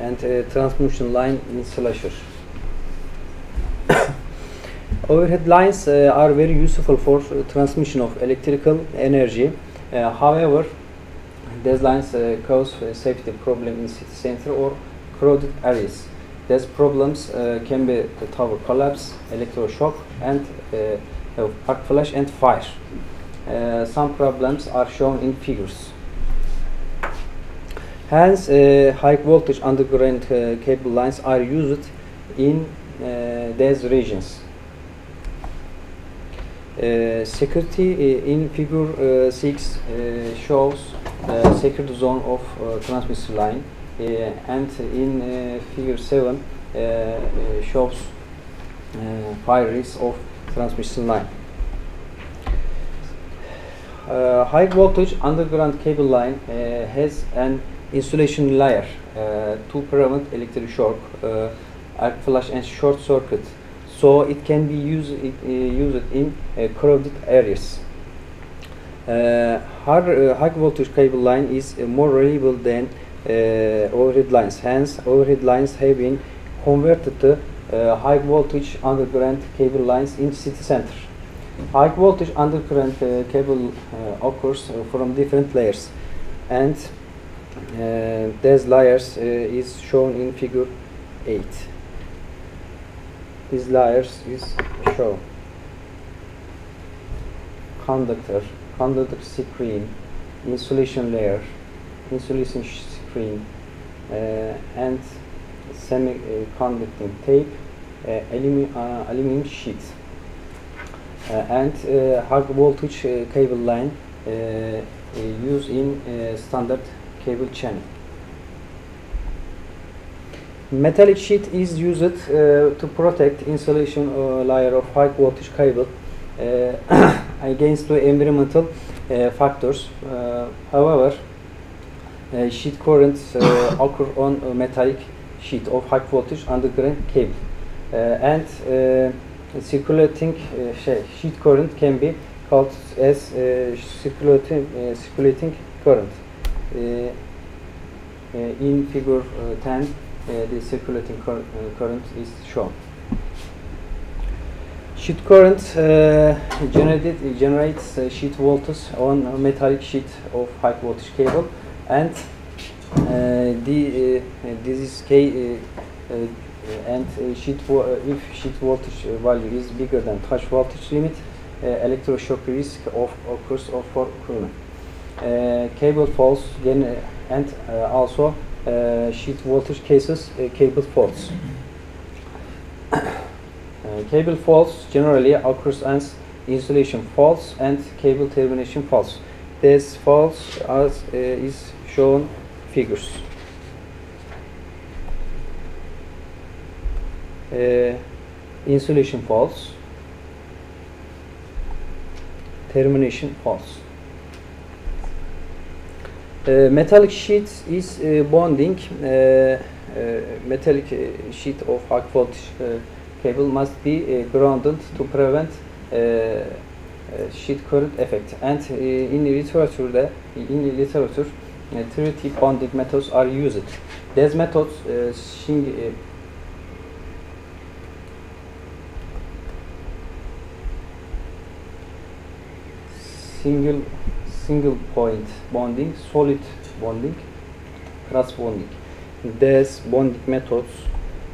and transmission line insulation. Overhead lines uh, are very useful for uh, transmission of electrical energy. Uh, however, these lines cause safety problem in city center or crowded areas. These problems uh, can be the tower collapse, electroshock, and uh, arc flash and fire. Uh, some problems are shown in figures. Hence, uh, high voltage underground uh, cable lines are used in uh, these regions. Uh, security uh, in figure uh, 6 uh, shows uh, secret zone of uh, transmission line and in uh, figure 7 uh, uh, shows uh, fire risk of transmission line. Uh, high voltage underground cable line uh, has an insulation layer uh, to prevent electric shock, uh, arc flash and short circuit so it can be used, it, uh, used in uh, crowded areas. Uh, high, uh, voltage cable line is uh, more reliable than uh, overhead lines. Hence, overhead lines have been converted to uh, high voltage underground cable lines in city center. High voltage underground uh, cable uh, occurs uh, from different layers, and uh, these layers uh, is shown in figure 8 these layers is show. Conductor. Conductor screen. İnsulation layer. İnsulation screen uh, and semi uh, conducting tape uh, alumi- uh, aluminum sheet and high voltage cable line used in standard cable channel Metallic sheet is used uh, to protect insulation uh, layer of high voltage cable uh, against the environmental factors. However, uh, sheet currents uh, occur on a metallic sheet of high voltage underground cable, uh, and uh, circulating uh, she- sheet current can be called as uh, circulating uh, circulating current. Uh, uh, in figure uh, 10, uh, the circulating cur uh, current is shown. Sheet current uh, generated, generates uh, sheet voltage on a metallic sheet of high voltage cable, and uh, the uh, uh, this is K, uh, uh, and uh, sheet if sheet voltage value is bigger than touch voltage limit, electroshock risk of occurs of for. Uh, cable faults gen- and also sheet voltage cases cable faults. Cable faults generally occurs as insulation faults and cable termination faults. These faults as uh, is shown figures. Uh, insulation faults, termination faults. Uh, metallic sheet is uh, bonding. Uh, uh, metallic uh, sheet of high voltage uh, cable must be uh, grounded to prevent uh, sheet current effect. And uh, in literature, the, in literature, three tip bonding methods are used. These methods shing, single single point bonding, solid bonding, cross bonding. These bonding methods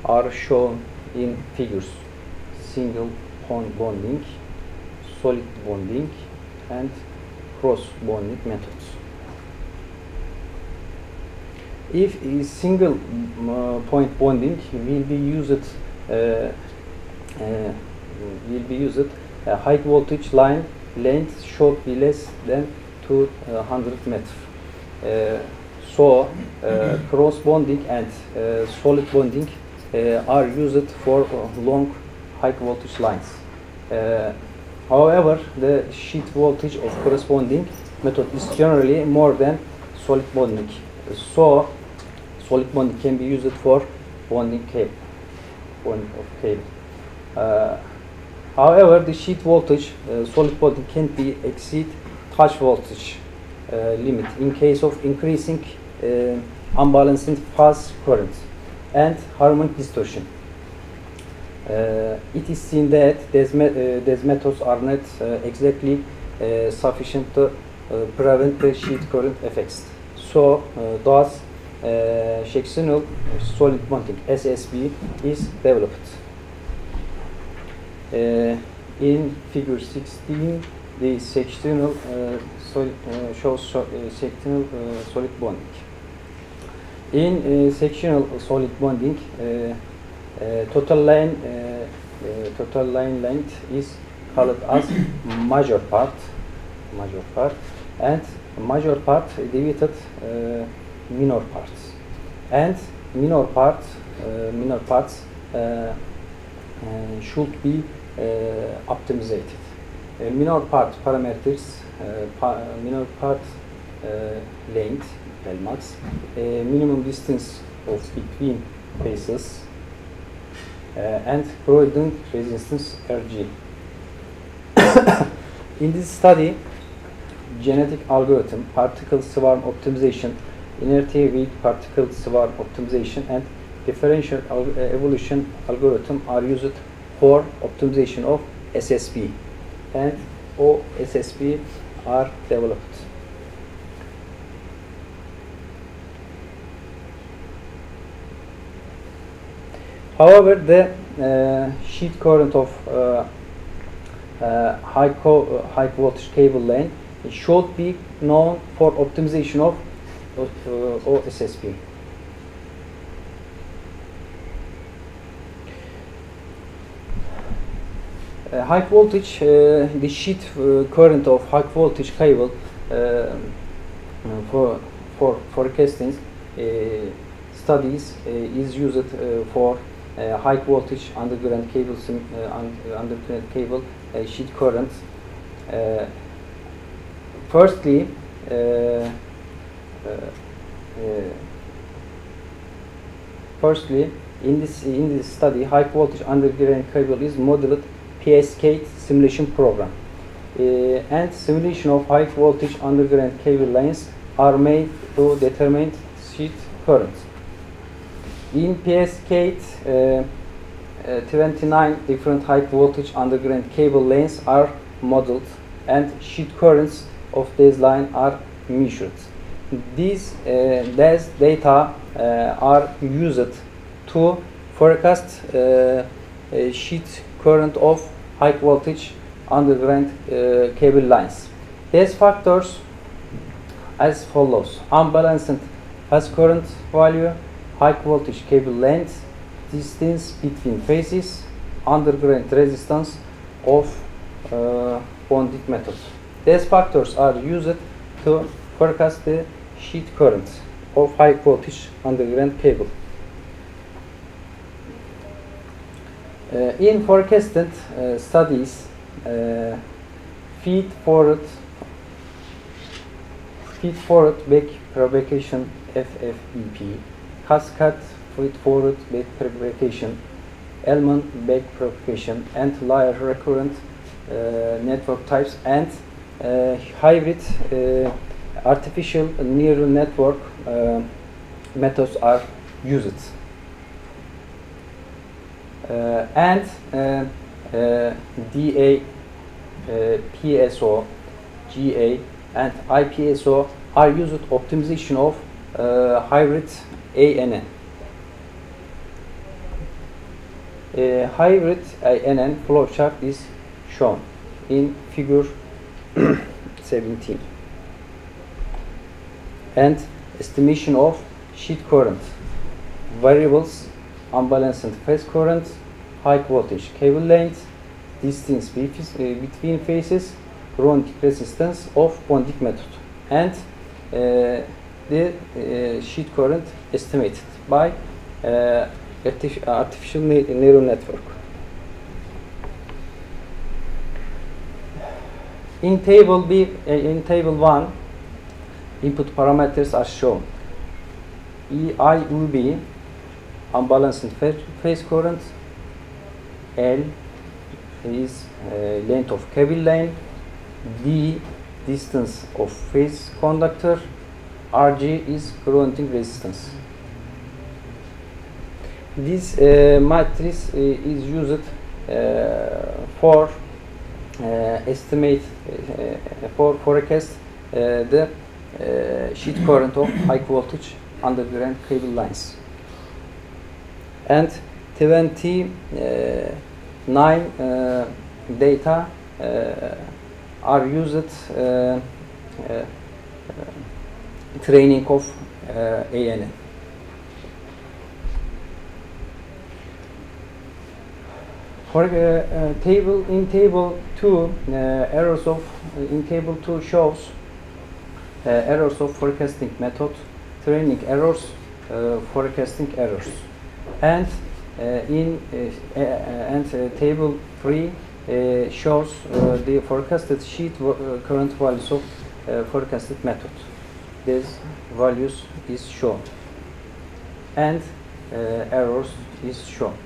are shown in figures. Single point bonding, solid bonding, and cross bonding methods. If a single mm, uh, point bonding will be used, uh, uh, will be used, a high voltage line length should be less than 200 meters. Uh, so uh, cross bonding and uh, solid bonding are used for long high voltage lines. However, the sheet voltage of corresponding method is generally more than solid bonding. So solid bonding can be used for bonding cable, bonding of cable. Uh, however, the sheet voltage uh, solid bonding can be exceed touch voltage uh, limit in case of increasing uh, unbalancing phase current and harmonic distortion. Uh, it is seen that these, uh, methods are not uh, exactly sufficient to prevent the sheet current effects. So, thus, uh, sectional solid bonding SSB is developed. Uh, in figure 16, the sectional uh, solid, uh, shows so, sectional solid bonding. In sectional solid bonding, total line uh, uh, total line length is called as major part, major part, and major part divided uh, minor parts, and minor part uh, minor parts uh, uh, should be uh, optimized. Uh, minor part parameters, uh, pa minor part uh, length, Lmax, uh, minimum distance of between uh, and grounding resistance RG. In this study, genetic algorithm, particle swarm optimization, inertia weight particle swarm optimization, and differential al- uh, evolution algorithm are used for optimization of SSB, and OSSB are developed. However, the uh, sheet current of uh, uh, high, high voltage cable lane should be known for optimization of OSSB. Uh, high voltage, uh, the sheet uh, current of high voltage cable for for forecasting studies is used for high voltage underground cable sim- uh, underground cable uh, sheet current. Uh, firstly, uh, uh, uh, firstly, in this in this study, high voltage underground cable is modeled PSCAD simulation program, uh, and simulation of high voltage underground cable lines are made to determine sheet current. In PSCAD, uh, uh, 29 different high voltage underground cable lanes are modeled and sheet currents of these lines are measured. These, uh, these data uh, are used to forecast uh, sheet current of high voltage underground uh, cable lines. These factors as follows. Unbalanced phase current value, high voltage cable length, distance between phases, underground resistance of uh, bonding method. These factors are used to forecast the sheet current of high voltage underground cable. Uh, in forecasted uh, studies, uh, feed forward feed forward back propagation FFBP, cascade feed forward back propagation, Elman back propagation, and layer recurrent uh, network types and uh, hybrid uh, artificial neural network uh, methods are used. Uh, and DA PSO GA, and IPSO are used optimization of hybrid ANN. A hybrid ANN flowchart is shown in figure 17 and estimation of sheet current variables unbalanced phase current high voltage cable length distance uh, between phases chromatic resistance of bonding method and uh, the uh, sheet current estimated by uh, artif- artificial ne- neural network. İn table B uh, in table 1 input parameters are shown. EIUB unbalanced phase current. L is uh, length of cable lane D distance of phase conductor RG is grounding resistance. This uh, matrix uh, is used uh, for estimate for forecast the sheet current of high voltage underground cable lines. And 29 uh, data uh, are used uh, training of uh, ANN. For uh, uh, table in table two, uh, errors of in table two shows uh, errors of forecasting method, training errors, uh, forecasting errors, and uh, in uh, uh, and uh, table three uh, shows uh, the forecasted sheet uh, current values of uh, forecasted method. These values is shown, and uh, errors is shown.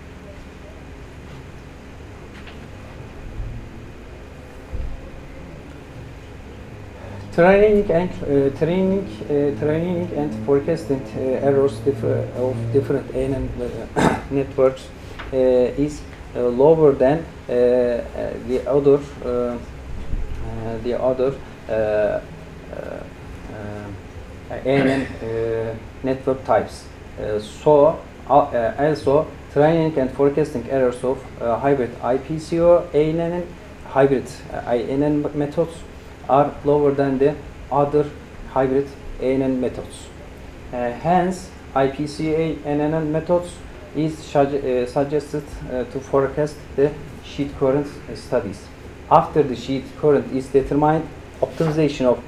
Training and uh, training, uh, training and forecasting uh, errors differ of different ANN uh, networks uh, is lower than the other the other ANN uh, network types. Uh, so uh, also training and forecasting errors of hybrid IPSO ANN hybrid ANN methods are lower than the other hybrid ANN methods. Hence, IPSO ANN methods is uh, suggested uh, to forecast the sheet current studies. After the sheet current is determined, optimization of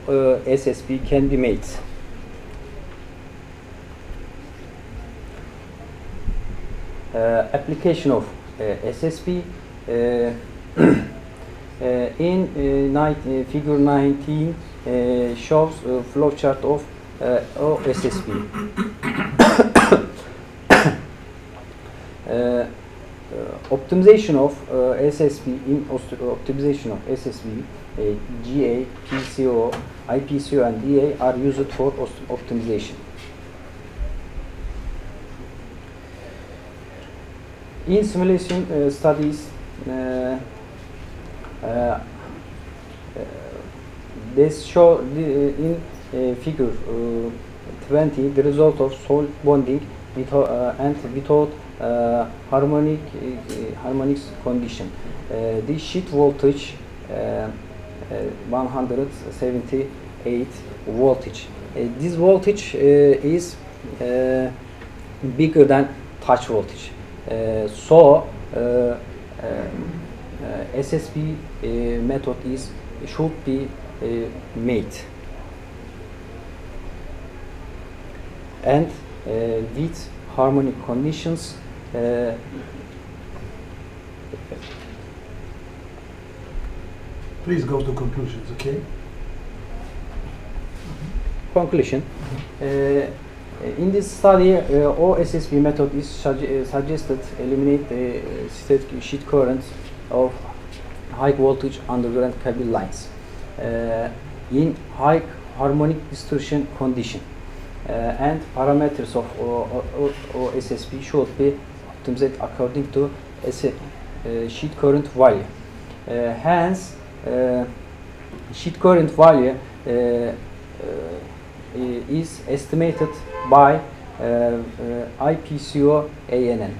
SSB can be made. Uh, application of uh, SSB uh, Uh, in uh, nine- uh, figure 19 uh, shows a flowchart of uh, OSSB. uh, uh, optimization of uh, SSB in optimization of SSB, uh, GA, PSO, IPSO, and DA are used for optimization. In simulation uh, studies, uh, uh, uh, this show the, in uh, figure uh, 20 the result of solid bonding without, uh, and without uh, harmonic uh, harmonics condition. Uh, the sheet voltage uh, uh, 178 voltage. Uh, this voltage uh, is uh, bigger than touch voltage. Uh, so uh, uh, SSB uh, method is should be uh, made and uh, with harmonic conditions uh, Please go to conclusions, okay? conclusion. Uh, in this study, uh, OSSB method is uh, suggested eliminate the uh, static sheet current of high voltage underground cable lines uh, in high harmonic distortion condition. Uh, and parameters of O- O- O- OSSB should be optimized according to uh, sheet current value. Uh, hence, uh, sheet current value uh, uh, is estimated by uh, uh, IPSO ANN.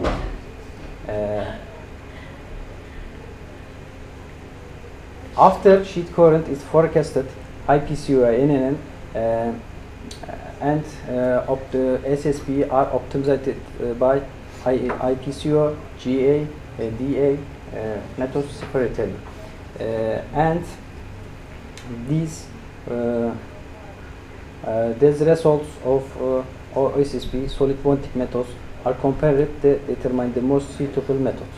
Uh, after sheet current is forecasted, IPSO ANN and op the SSB are optimized by IPSO, GA, DA methods separately. And these uh, uh, these results of uh, OSSP solid bonding methods are compared to determine the most suitable method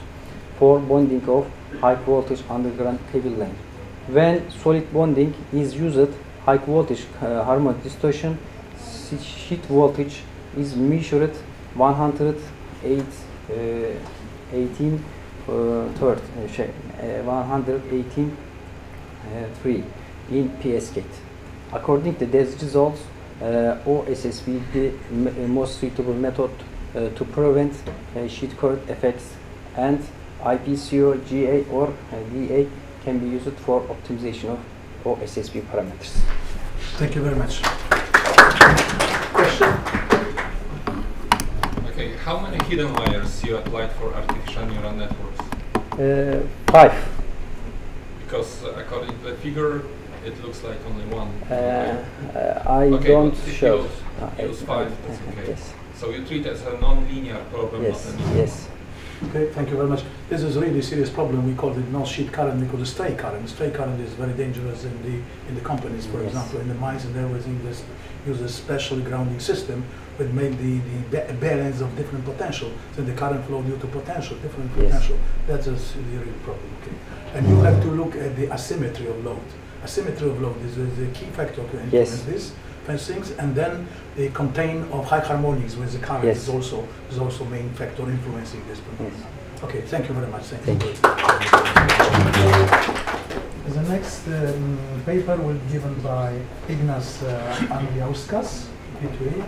for bonding of high voltage underground cable line. When solid bonding is used, high voltage uh, harmonic distortion sheet voltage is measured 108 uh, 18 uh, third şey, 118 3 in PS gate. According to these results, uh, OSSB the m- uh, most suitable method uh, to prevent uh, sheet current effects and IPSO, GA or uh, DA can be used for optimization of OSSB parameters. Thank you very much. Question? Okay, how many hidden layers you applied for artificial neural networks? Uh, five. Because according to the figure, it looks like only one. Uh, uh, I Okay, don't but show. you Uh, use five, I- that's okay. Yes, So you treat it as a non-linear problem, yes, not yes. Okay, thank you very much. This is a really serious problem. We call it no-sheet current because the stray current. Stray current is very dangerous in the in the companies, for Yes. example, in the mines and everything. This use a special grounding system which make the, the ba- balance of different potential. So the current flow due to potential, different Yes. potential. That's a s- the real problem. Okay, and you have to look at the asymmetry of load. Asymmetry of load is a, the key factor to implement Yes. this first things, and then the contain of high harmonics with the current Yes. is also is also main factor influencing this. problem. Yes. Okay, thank you very much. Thank, Thank you. The next um, paper will be given by Ignas uh, Andriauskas, B2A,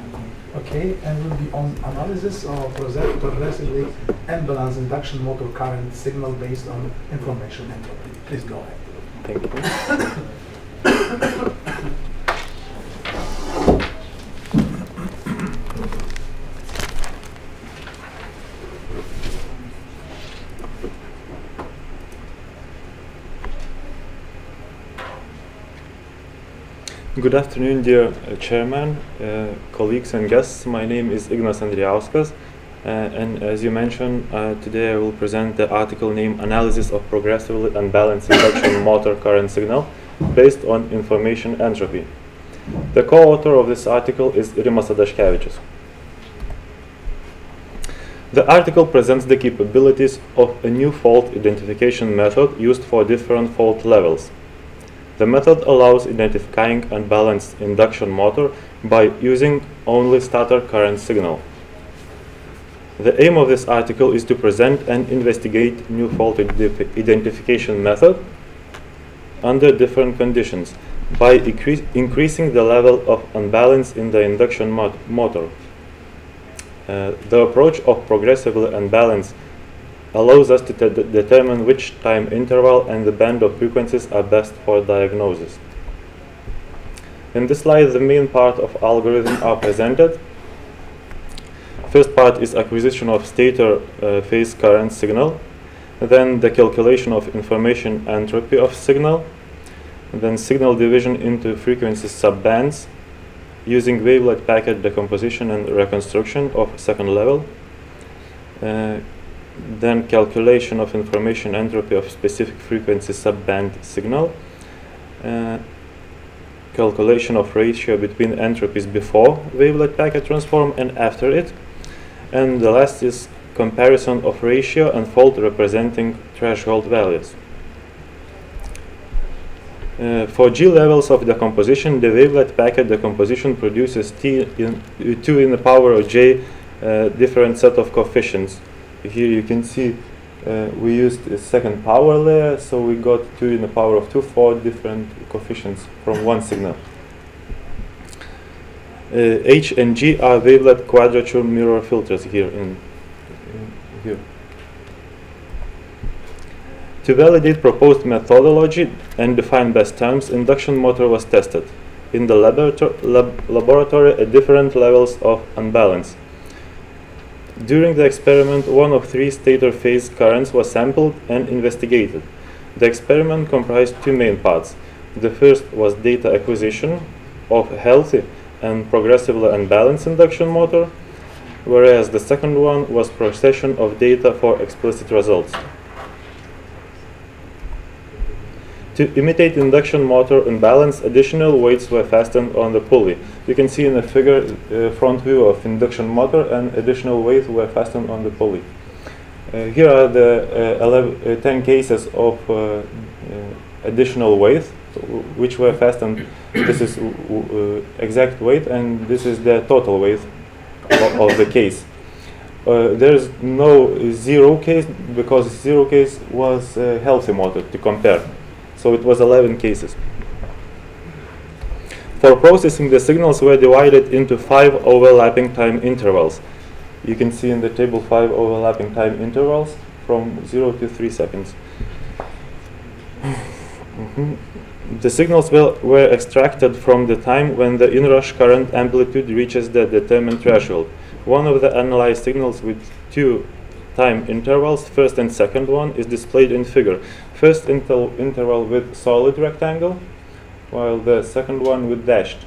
okay, and will be on analysis of progress- progressively unbalanced induction motor current signal based on information entropy. Please go ahead. Good afternoon, dear uh, Chairman, uh, colleagues and guests. My name is Ignas Andriauskas, and as you mentioned, uh, today I will present the article named Analysis of Progressively Unbalanced Induction Motor Current Signal based on Information Entropy. The co-author of this article is Rimas Adashkevičius. The article presents the capabilities of a new fault identification method used for different fault levels. The method allows identifying unbalanced induction motor by using only stator current signal. The aim of this article is to present and investigate new fault identi- identification method under different conditions by increas- increasing the level of unbalance in the induction mot- motor. Uh, the approach of progressively unbalanced allows us to determine which time interval and the band of frequencies are best for diagnosis. In this slide, the main part of algorithm are presented. First part is acquisition of stator uh, phase current signal, then the calculation of information entropy of signal, then signal division into frequency subbands using wavelet packet decomposition and reconstruction of second level. Uh, then calculation of information entropy of specific frequency subband signal, uh, calculation of ratio between entropies before wavelet packet transform and after it, and the last is comparison of ratio and fault representing threshold values. Uh, for G levels of decomposition, the wavelet packet decomposition produces T in, 2 in the power of J uh, different set of coefficients here you can see uh, we used a second power layer, so we got 2 in the power of 2, 4 different coefficients from one signal. Uh, H and G are wavelet quadrature mirror filters here in, in here. To validate proposed methodology and define best terms, induction motor was tested in the laborator lab laboratory at different levels of unbalance. During the experiment, one of three stator phase currents was sampled and investigated. The experiment comprised two main parts. The first was data acquisition of healthy and progressively unbalanced induction motor, whereas the second one was procession of data for explicit results. To imitate induction motor imbalance, additional weights were fastened on the pulley. You can see in the figure uh, front view of induction motor and additional weights were fastened on the pulley. Uh, here are the uh, 11, uh, 10 cases of uh, uh, additional weight which were fastened. This is exact weight and this is the total weight of, the case. there is no zero case because zero case was a healthy motor to compare. So it was 11 cases. For processing, the signals were divided into five overlapping time intervals. You can see in the table five overlapping time intervals from 0 to 3 seconds. mm -hmm. The signals will, were extracted from the time when the inrush current amplitude reaches the determined threshold. One of the analyzed signals with two time intervals, first and second one, is displayed in figure. First inter interval with solid rectangle, while the second one with dashed.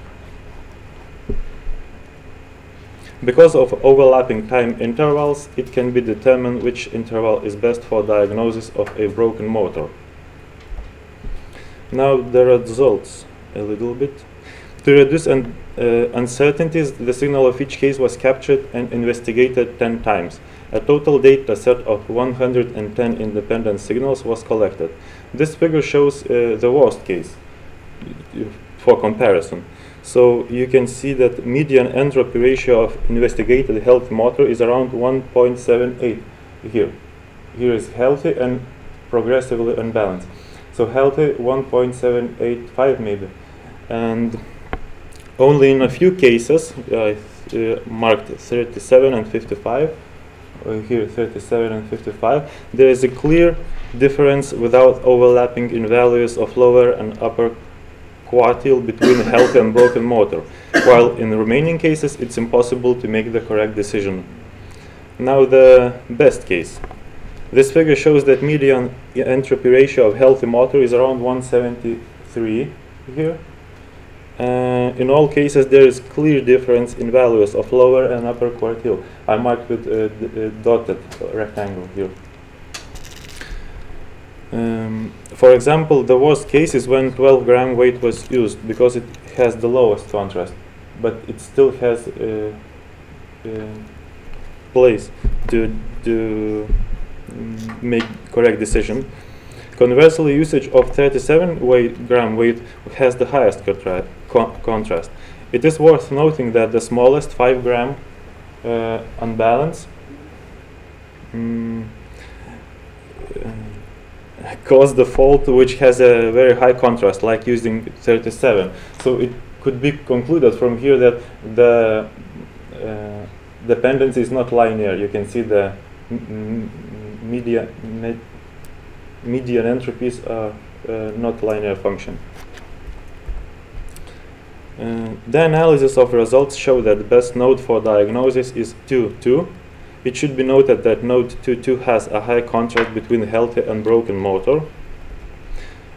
Because of overlapping time intervals, it can be determined which interval is best for diagnosis of a broken motor. Now the results a little bit. To reduce un uh, uncertainties, the signal of each case was captured and investigated 10 times. A total data set of 110 independent signals was collected. This figure shows uh, the worst case for comparison. So you can see that median entropy ratio of investigated health motor is around 1.78 here. Here is healthy and progressively unbalanced. So healthy 1.785 maybe. And only in a few cases, I uh, marked 37 and 55, uh, here 37 and 55, there is a clear difference without overlapping in values of lower and upper quartile between healthy and broken motor, while in the remaining cases it's impossible to make the correct decision. Now the best case. This figure shows that median entropy ratio of healthy motor is around 173 here. Uh, in all cases, there is clear difference in values of lower and upper quartile. I marked with a, a dotted rectangle here. Um, for example, the worst case is when 12 gram weight was used because it has the lowest contrast, but it still has a, a place to, to make correct decision. Conversely, usage of 37 weight, gram weight has the highest contra con contrast. It is worth noting that the smallest 5 gram uh, unbalance mm, uh, cause the fault which has a very high contrast, like using 37. So it could be concluded from here that the uh, dependency is not linear. You can see the median, median entropies are uh, not linear function. Uh, the analysis of results show that the best node for diagnosis is 2, 2, it should be noted that node 2, 2 has a high contrast between healthy and broken motor.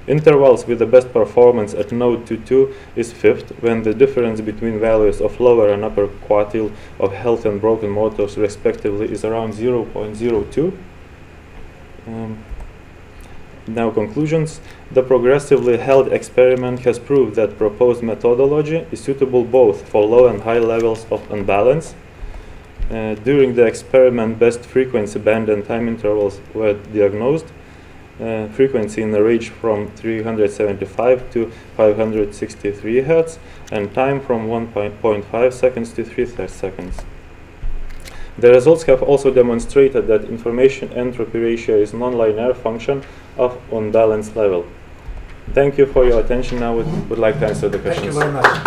Intervals with the best performance at node 2, 2 is fifth, when the difference between values of lower and upper quartile of healthy and broken motors respectively is around 0.02. Um, now conclusions. The progressively held experiment has proved that proposed methodology is suitable both for low and high levels of unbalance uh, during the experiment, best frequency band and time intervals were diagnosed. Uh, frequency in the range from 375 to 563 Hz and time from 1.5 seconds to 3 seconds. The results have also demonstrated that information entropy ratio is non-linear function of unbalanced level. Thank you for your attention. Now would, would like to answer the questions. Thank you very much.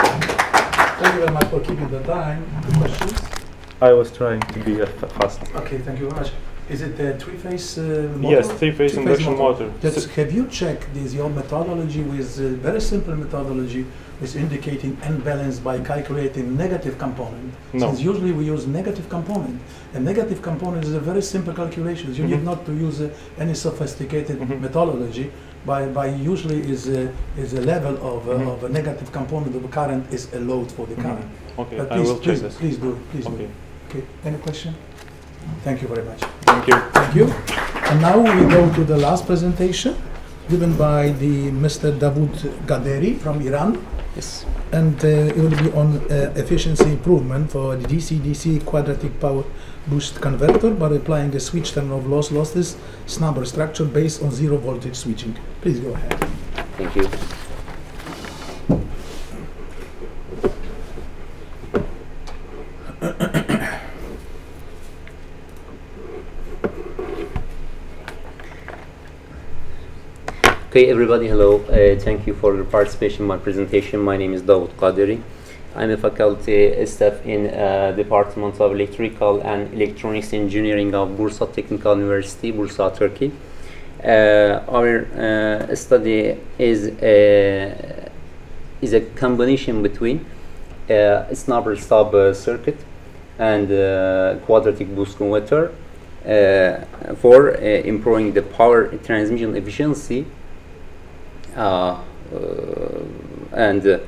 Thank you very much for keeping the time. The questions? I was trying to be fast. Okay, thank you very much. Is it a three-phase uh, motor? Yes, three-phase induction motor. That's, have you checked this your methodology with a very simple methodology with indicating N balance by calculating negative component? No. Since usually we use negative component. A negative component is a very simple calculation. You need Mhm. not to use uh, any sophisticated Mhm. methodology. By, by usually is a, is a level of, uh, Mhm. of a negative component of current is a load for the Mhm. current. Okay, But I please, will check this. please do it. Please do Okay, it. Okay. Any question? Thank you very much. thank you. Thank you. And now we go to the last presentation given by the Mr. Davood Ghaderi from Iran. Yes. And uh, it will be on uh, efficiency improvement for the DC-DC quadratic power boost converter by applying a switch term of loss lossless snubber structure based on zero voltage switching. Please go ahead. Thank you. Okay, everybody, hello. Uh, thank you for your participation in my presentation. My name is Davood Ghaderi. I'm a faculty staff in uh, Department of Electrical and Electronics Engineering of Bursa Technical University, Bursa, Turkey. Uh, our uh, study is a, is a combination between uh, snubber sub uh, circuit and quadratic boost converter for improving the power transmission efficiency and uh,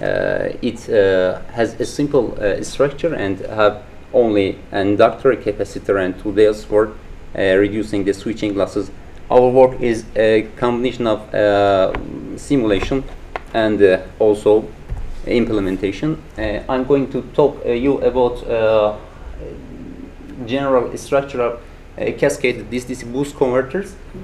uh, it uh, has a simple uh, structure and have only an inductor, capacitor, and two diodes for uh, reducing the switching losses. Our work is a combination of uh, simulation and uh, also implementation. Uh, I'm going to talk uh, you about uh, general structure of uh, cascade DC boost converters, uh,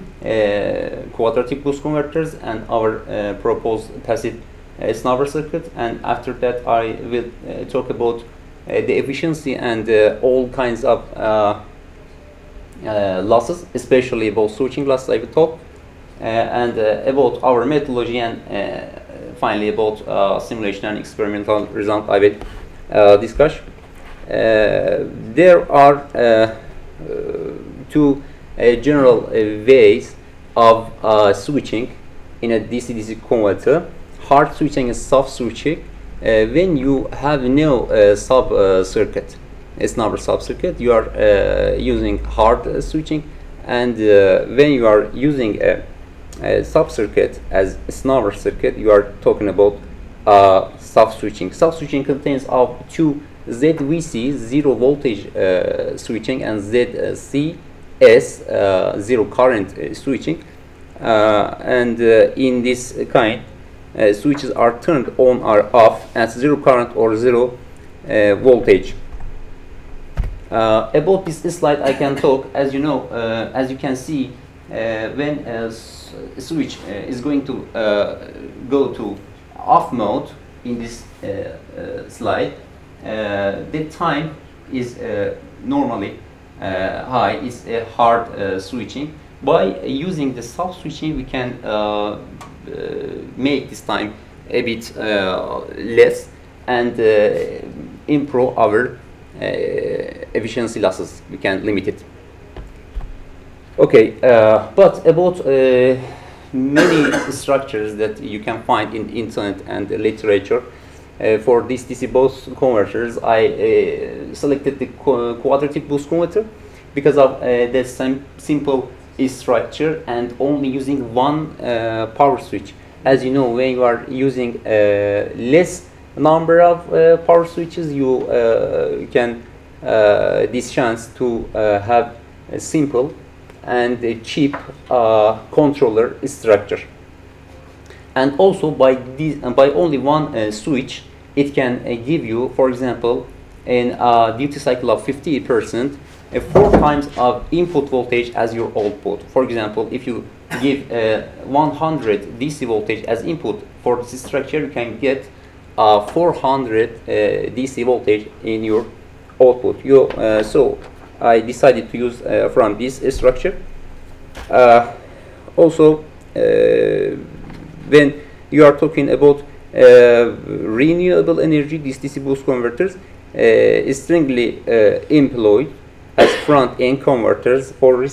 quadratic boost converters, and our uh, proposed passive uh, snubber circuit. And after that, I will uh, talk about uh, the efficiency and uh, all kinds of uh, uh, losses, especially about switching losses. I will talk, uh, and uh, about our methodology, and uh, finally about uh, simulation and experimental result. I will uh, discuss. Uh, there are uh, uh, two uh, general ways of uh, switching in a DC-DC converter. Hard switching and soft switching. Uh, when you have no uh, sub circuit, a sub circuit, you are using hard switching, and when you are using a, sub circuit as snubber circuit, you are talking about uh, soft switching. Soft switching contains of two ZVS zero voltage uh, switching and ZCS uh, zero current uh, switching, uh, and in this kind, switches are turned on or off at zero current or zero voltage. About this slide, I can talk. As you know, as you can see, when a s- switch is going to go to off mode in this uh, uh, slide, uh, the time is normally high. is a hard uh, switching. By using the soft switching, we can uh, uh, make this time a bit uh, less and uh, improve our uh, efficiency losses. We can limit it. Okay, uh, but about uh, many structures that you can find in internet and literature uh, for these DC boost converters, I uh, selected the qu- quadratic boost converter because of uh, the sim- simple structure and only using one uh, power switch. As you know, when you are using uh, less number of uh, power switches, you can this chance to have a simple and a cheap controller structure. And also by uh, by only one uh, switch, it can uh, give you, for example, in a duty cycle of 50%, uh, four times of input voltage as your output. For example, if you give uh, 100 DC voltage as input for this structure, you can get uh, 400 uh, DC voltage in your output. You, uh, so I decided to use uh, from this structure. Uh, also, uh, when you are talking about uh, renewable energy, these DC boost converters uh, is strongly uh, employed as front-end converters for,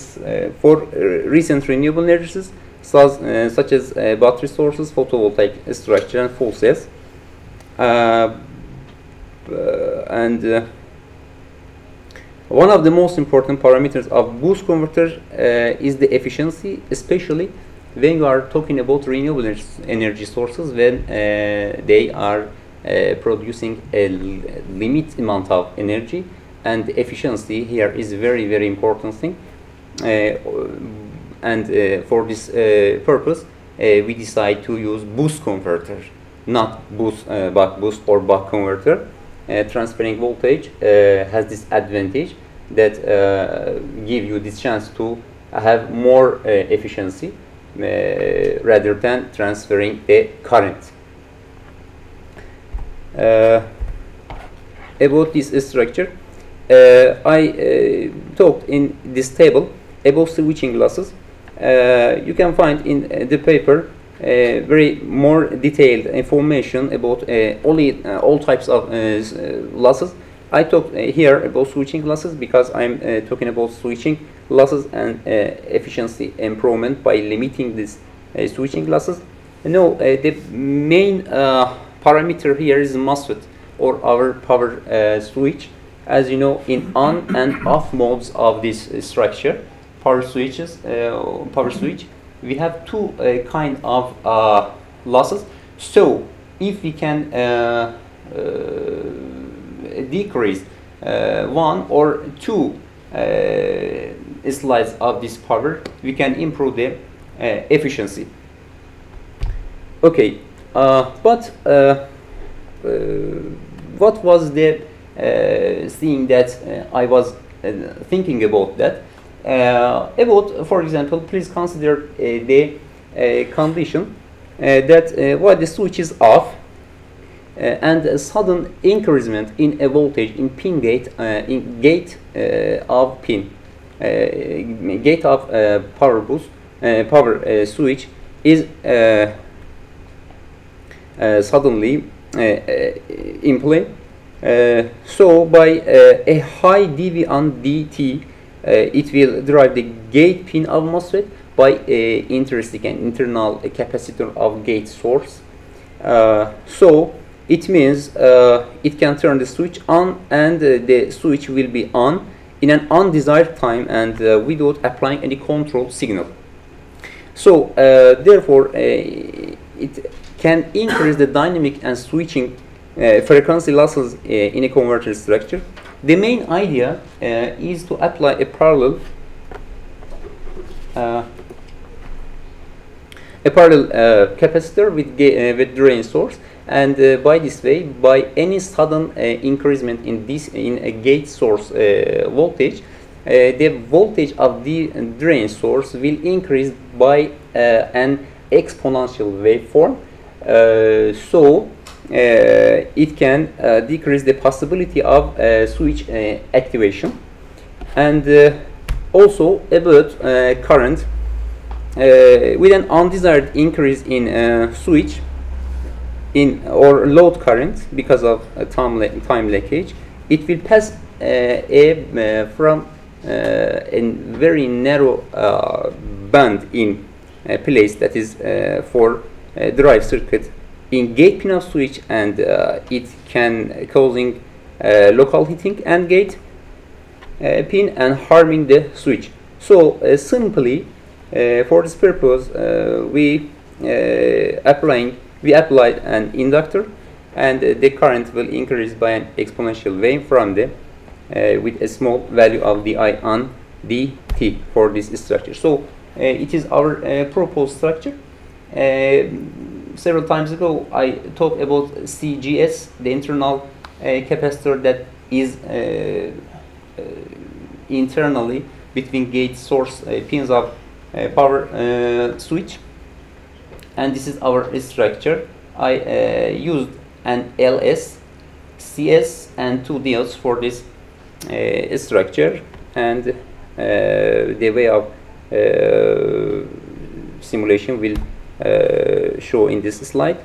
for recent renewable energies such, uh, such as uh, battery sources, photovoltaic structure, and fuel cells. Uh, and one of the most important parameters of boost converter is the efficiency, especially when you are talking about renewable energy sources when uh, they are uh, producing a limit amount of energy and efficiency here is very very important thing. Uh, and for this purpose we decide to use boost converter not boost buck boost or buck converter. Uh, transferring voltage uh, has this advantage that uh, give you this chance to have more efficiency rather than transferring the current. Uh, about this structure, uh, I uh, talked in this table about switching losses. Uh, you can find in uh, the paper uh, very more detailed information about uh, only uh, all types of uh, uh, losses. I talk uh, here about switching losses because I'm uh, talking about switching losses and uh, efficiency improvement by limiting this uh, switching losses. No, uh, the main parameter here is MOSFET or our power switch. As you know, in on and off modes of this structure, power switches, power switch, we have two kind of losses. So, if we can uh, uh, decrease uh, one or two uh, slides of this power, we can improve the uh, efficiency. Okay, uh, but uh, uh, what was the uh, thing that uh, I was uh, thinking about that? Uh, about, for example, please consider uh, the uh, condition uh, that uh, while the switch is off, uh, and a sudden increment in a voltage in pin gate uh, in gate uh, of pin uh, gate of uh, power boost uh, power uh, switch is uh, uh, suddenly uh, uh, in play. Uh, so by uh, a high dV on dt, uh, it will drive the gate pin of MOSFET by uh, intrinsic and internal capacitor of gate source. Uh, so it means uh, it can turn the switch on and uh, the switch will be on in an undesired time and uh, without applying any control signal. So uh, therefore, uh, it can increase the dynamic and switching uh, frequency losses in a converter structure. The main idea is to apply a parallel a parallel capacitor with, with drain source and uh, by this way by any sudden uh, in this in a gate source uh, voltage uh, the voltage of the drain source will increase by uh, an exponential waveform. Uh, so it can decrease the possibility of switch activation. And also about current with an undesired increase in switch in or load current because of uh, time, time leakage, it will pass uh, a, uh, from uh, a very narrow uh, band in a place that is uh, for uh, drive circuit in gate pin of switch and uh, it can causing uh, local heating and gate uh, pin and harming the switch. So uh, simply uh, for this purpose uh, we uh, applying we applied an inductor and uh, the current will increase by an exponential wave from the uh, with a small value of the i on dt for this structure. So uh, it is our uh, proposed structure. Uh, several times ago I talked about CGS, the internal uh, capacitor that is internally between gate source pins of power switch and this is our structure. I uh, used an LS CS and two diodes for this uh, structure. And uh, the way of uh, simulation will uh, show in this slide.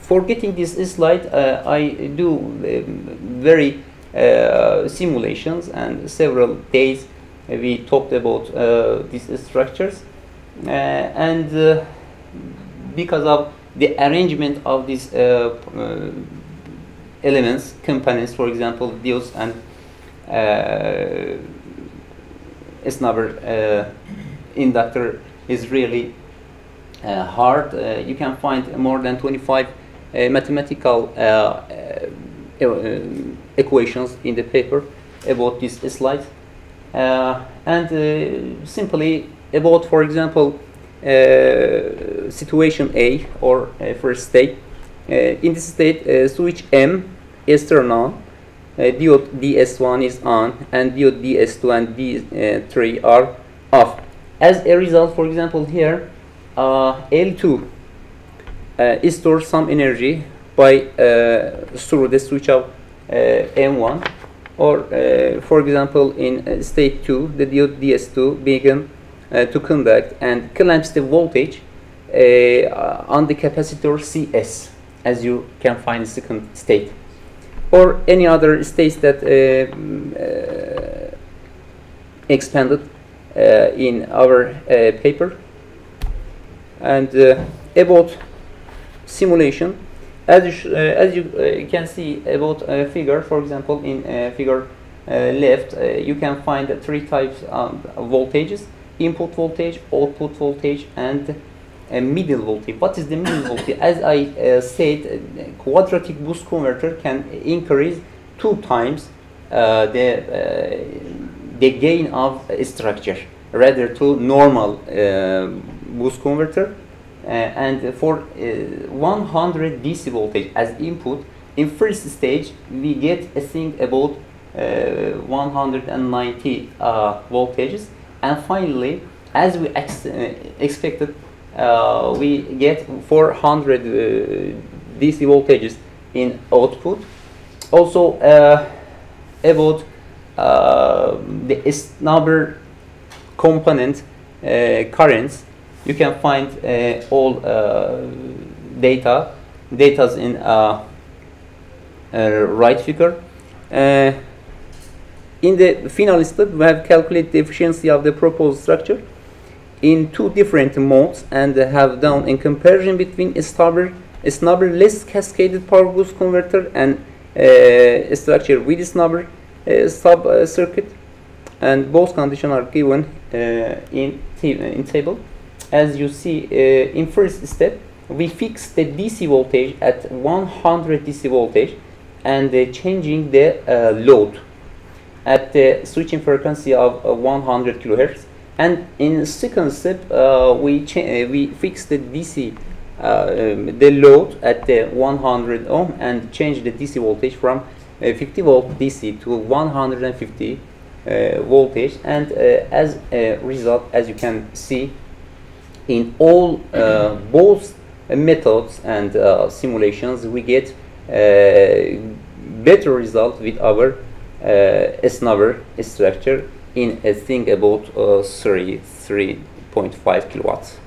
For getting this slide, I do um, very uh, simulations and several days we talked about uh, these structures and uh, because of the arrangement of these uh, uh, elements, components, for example, diodes and uh, uh, inductor is really uh, hard. Uh, you can find more than 25 uh, mathematical uh, uh, equations in the paper about this slide. Uh, and uh, simply about, for example, uh, situation A or uh, first state. Uh, in this state, uh, switch M is turned on, diode DS1 is on, and diode DS2 and D3 are off. As a result, for example, here uh, L2 uh, stores some energy by through the switch of uh, M1 or for example in state 2 the diode DS2 began uh, to conduct and clamps the voltage uh, on the capacitor CS as you can find the second state. Or any other states that uh, mm, uh, expanded uh, in our uh, paper. And uh, about simulation as you, uh, as you uh, can see about a figure for example in uh, figure uh, left uh, you can find three types of voltages input voltage output voltage and a middle voltage. What is the middle voltage? As i uh, said uh, quadratic boost converter can increase two times uh, the uh, the gain of structure rather to normal uh, boost converter. Uh, and for uh, 100 DC voltage as input in first stage we get a thing about uh, 190 uh, voltages and finally as we ex uh, expected uh, we get 400 uh, DC voltages in output. Also uh, about uh, the snubber component uh, currents you can find all data datas in right figure in the final step we have calculated the efficiency of the proposed structure in two different modes and have done a comparison between a snubber, snubber less cascaded power boost converter and uh, a structure with snubber uh, sub uh, circuit and both conditions are given uh, in, in table. As you see uh, in first step we fix the DC voltage at 100 DC voltage and uh, changing the load at the switching frequency of uh, 100 kilohertz. And in second step uh, we uh, we fix the DC uh, um, the load at the 100 ohm and change the DC voltage from uh, 50 volt DC to 150 uh, voltage. And as a result as you can see in all both methods and simulations we get better result with our uh, snubber structure in a thing about uh, 3 3.5 kilowatts.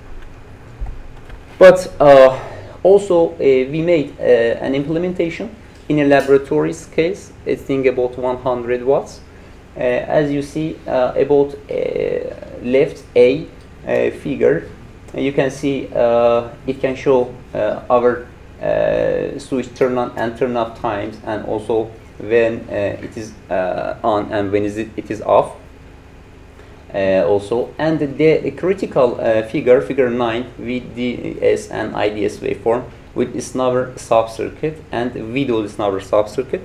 But uh, also uh, we made uh, an implementation in a laboratory's case a thing about 100 watts. Uh, as you see about left a figure you can see it can show our uh, switch turn on and turn off times and also when uh, it is uh, on and when is it, it is off. Uh, also and the critical figure figure 9 with the VDS and IDS waveform with snubber subcircuit and video snubber subcircuit.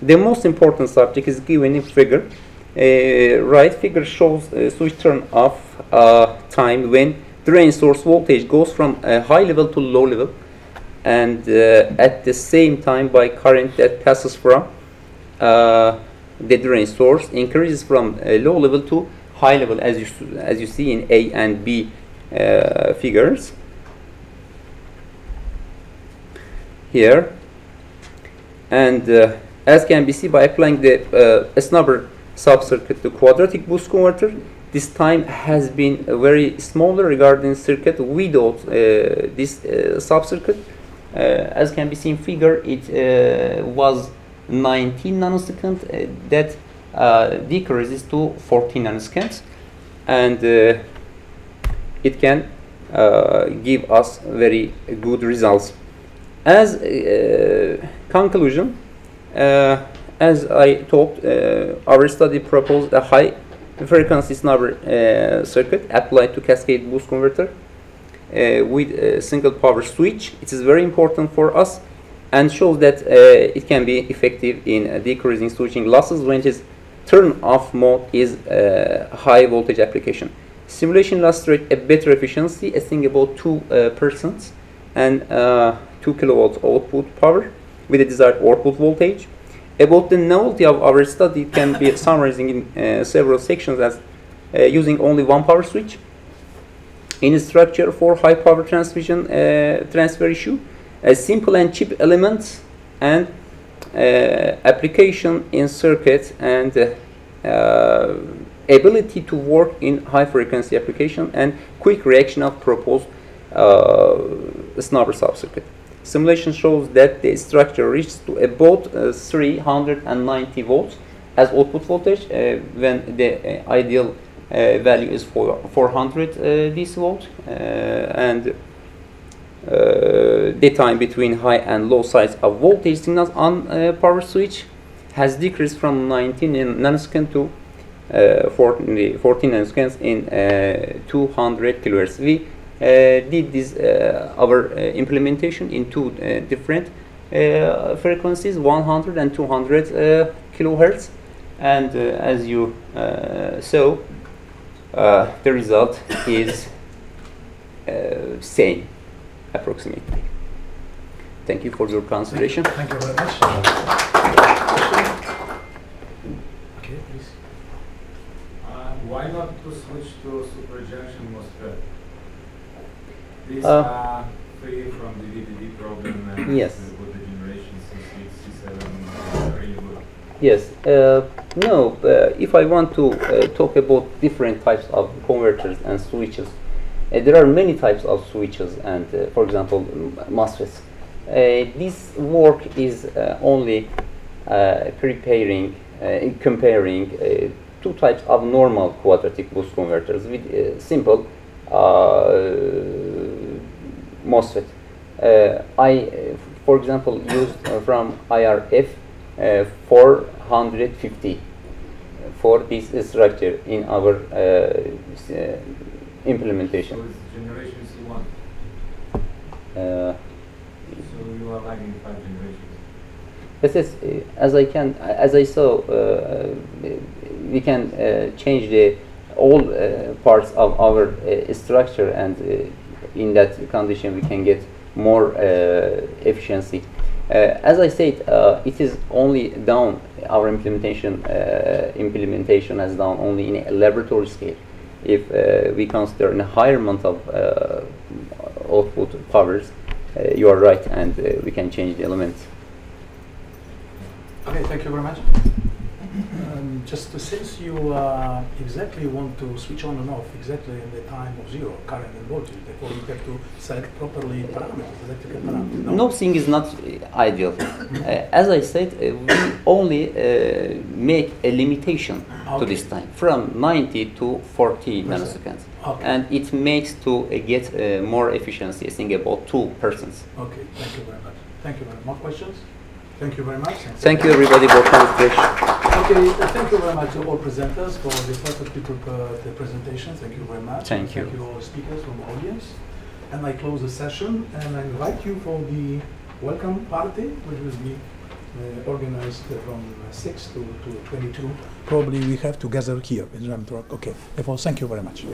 The most important subject is given in figure. Uh, right figure shows uh, switch turn off uh, time when drain source voltage goes from a high level to low level and at the same time by current that passes from uh, the drain source increases from a low level to high level as you as you see in A and B uh, figures. Here. And uh, as can be seen by applying the uh, snubber subcircuit to quadratic boost converter this time has been very smaller regarding circuit without uh, this uh, subcircuit. Uh, as can be seen figure it uh, was 19 nanosecond uh, that uh, decreases to 14 nanoseconds and uh, it can uh, give us very good results. As uh, conclusion, uh, as I talked, uh, our study proposed a high frequency snubber uh, circuit applied to cascade boost converter uh, with a single power switch. It is very important for us and shows that uh, it can be effective in uh, decreasing switching losses when it is turn off mode is uh, high voltage application. Simulation illustrates a better efficiency, I think about 2 percent and uh, 2 kilovolts output power with a desired output voltage. About the novelty of our study can be summarizing in uh, several sections as uh, using only one power switch in a structure for high power transmission uh, transfer issue, a simple and cheap element and uh, application in circuit and uh, uh, ability to work in high frequency application and quick reaction of proposed uh, snubber subcircuit. Simulation shows that the structure reaches to about uh, 390 volts as output voltage uh, when the ideal value is for 400 uh, DC volt and uh, the time between high and low sides of voltage signals on uh, power switch has decreased from 19 nanosecond to uh, 14, 14 nanoseconds in uh, 200 kilohertz. We uh, did this uh, our implementation in two different frequencies, 100 and 200 uh, kilohertz, and as you saw, the result is same approximately. Thank you for your consideration. Thank you very much. Okay, please. Uh, why not to switch to superjunction MOSFET? These Uh, are free from the VDD problem and Yes. uh, with the generation C6, C7 uh, really good. Yes. Uh, no. Uh, if I want to uh, talk about different types of converters and switches, uh, there are many types of switches and, uh, for example, MOSFETs. Uh, this work is uh, only uh, preparing, uh, comparing uh, two types of normal quadratic boost converters with uh, simple uh, MOSFET. Uh, I, uh, for example, used uh, from IRF uh, 450 for this structure in our uh, uh, So implementation. it's generation C1. Uh, So you are lagging five generations. This is, uh, as I can, as I saw, uh, we can uh, change the all uh, parts of our uh, structure, and uh, in that condition, we can get more uh, efficiency. Uh, as I said, uh, it is only done. Our implementation uh, implementation has done only in a laboratory scale. If uh, we consider a higher amount of uh, output powers, uh, you are right, and uh, we can change the elements. Okay, thank you very much. Um, just since you uh, exactly want to switch on and off exactly in the time of zero, current and voltage, therefore you have to select properly parameters, electrical parameters. No thing is not ideal. Uh, as I said, uh, we only uh, make a limitation to this time from 90 to 40 Percent. nanoseconds. Okay. And it makes to uh, get uh, more efficiency, I think about 2 persons. Okay, thank you very much. Thank you very much. More questions? Thank you very much. Thank you everybody for concentration. Okay, thank you very much to all presenters for the perfectly prepared uh, presentation. Thank you very much. Thank you. Thank you all speakers from the audience. And I close the session and I invite you for the welcome party, which will be uh, organized uh, from uh, 6 to, to 22. Probably we have to gather here in. Okay, therefore, thank you very much.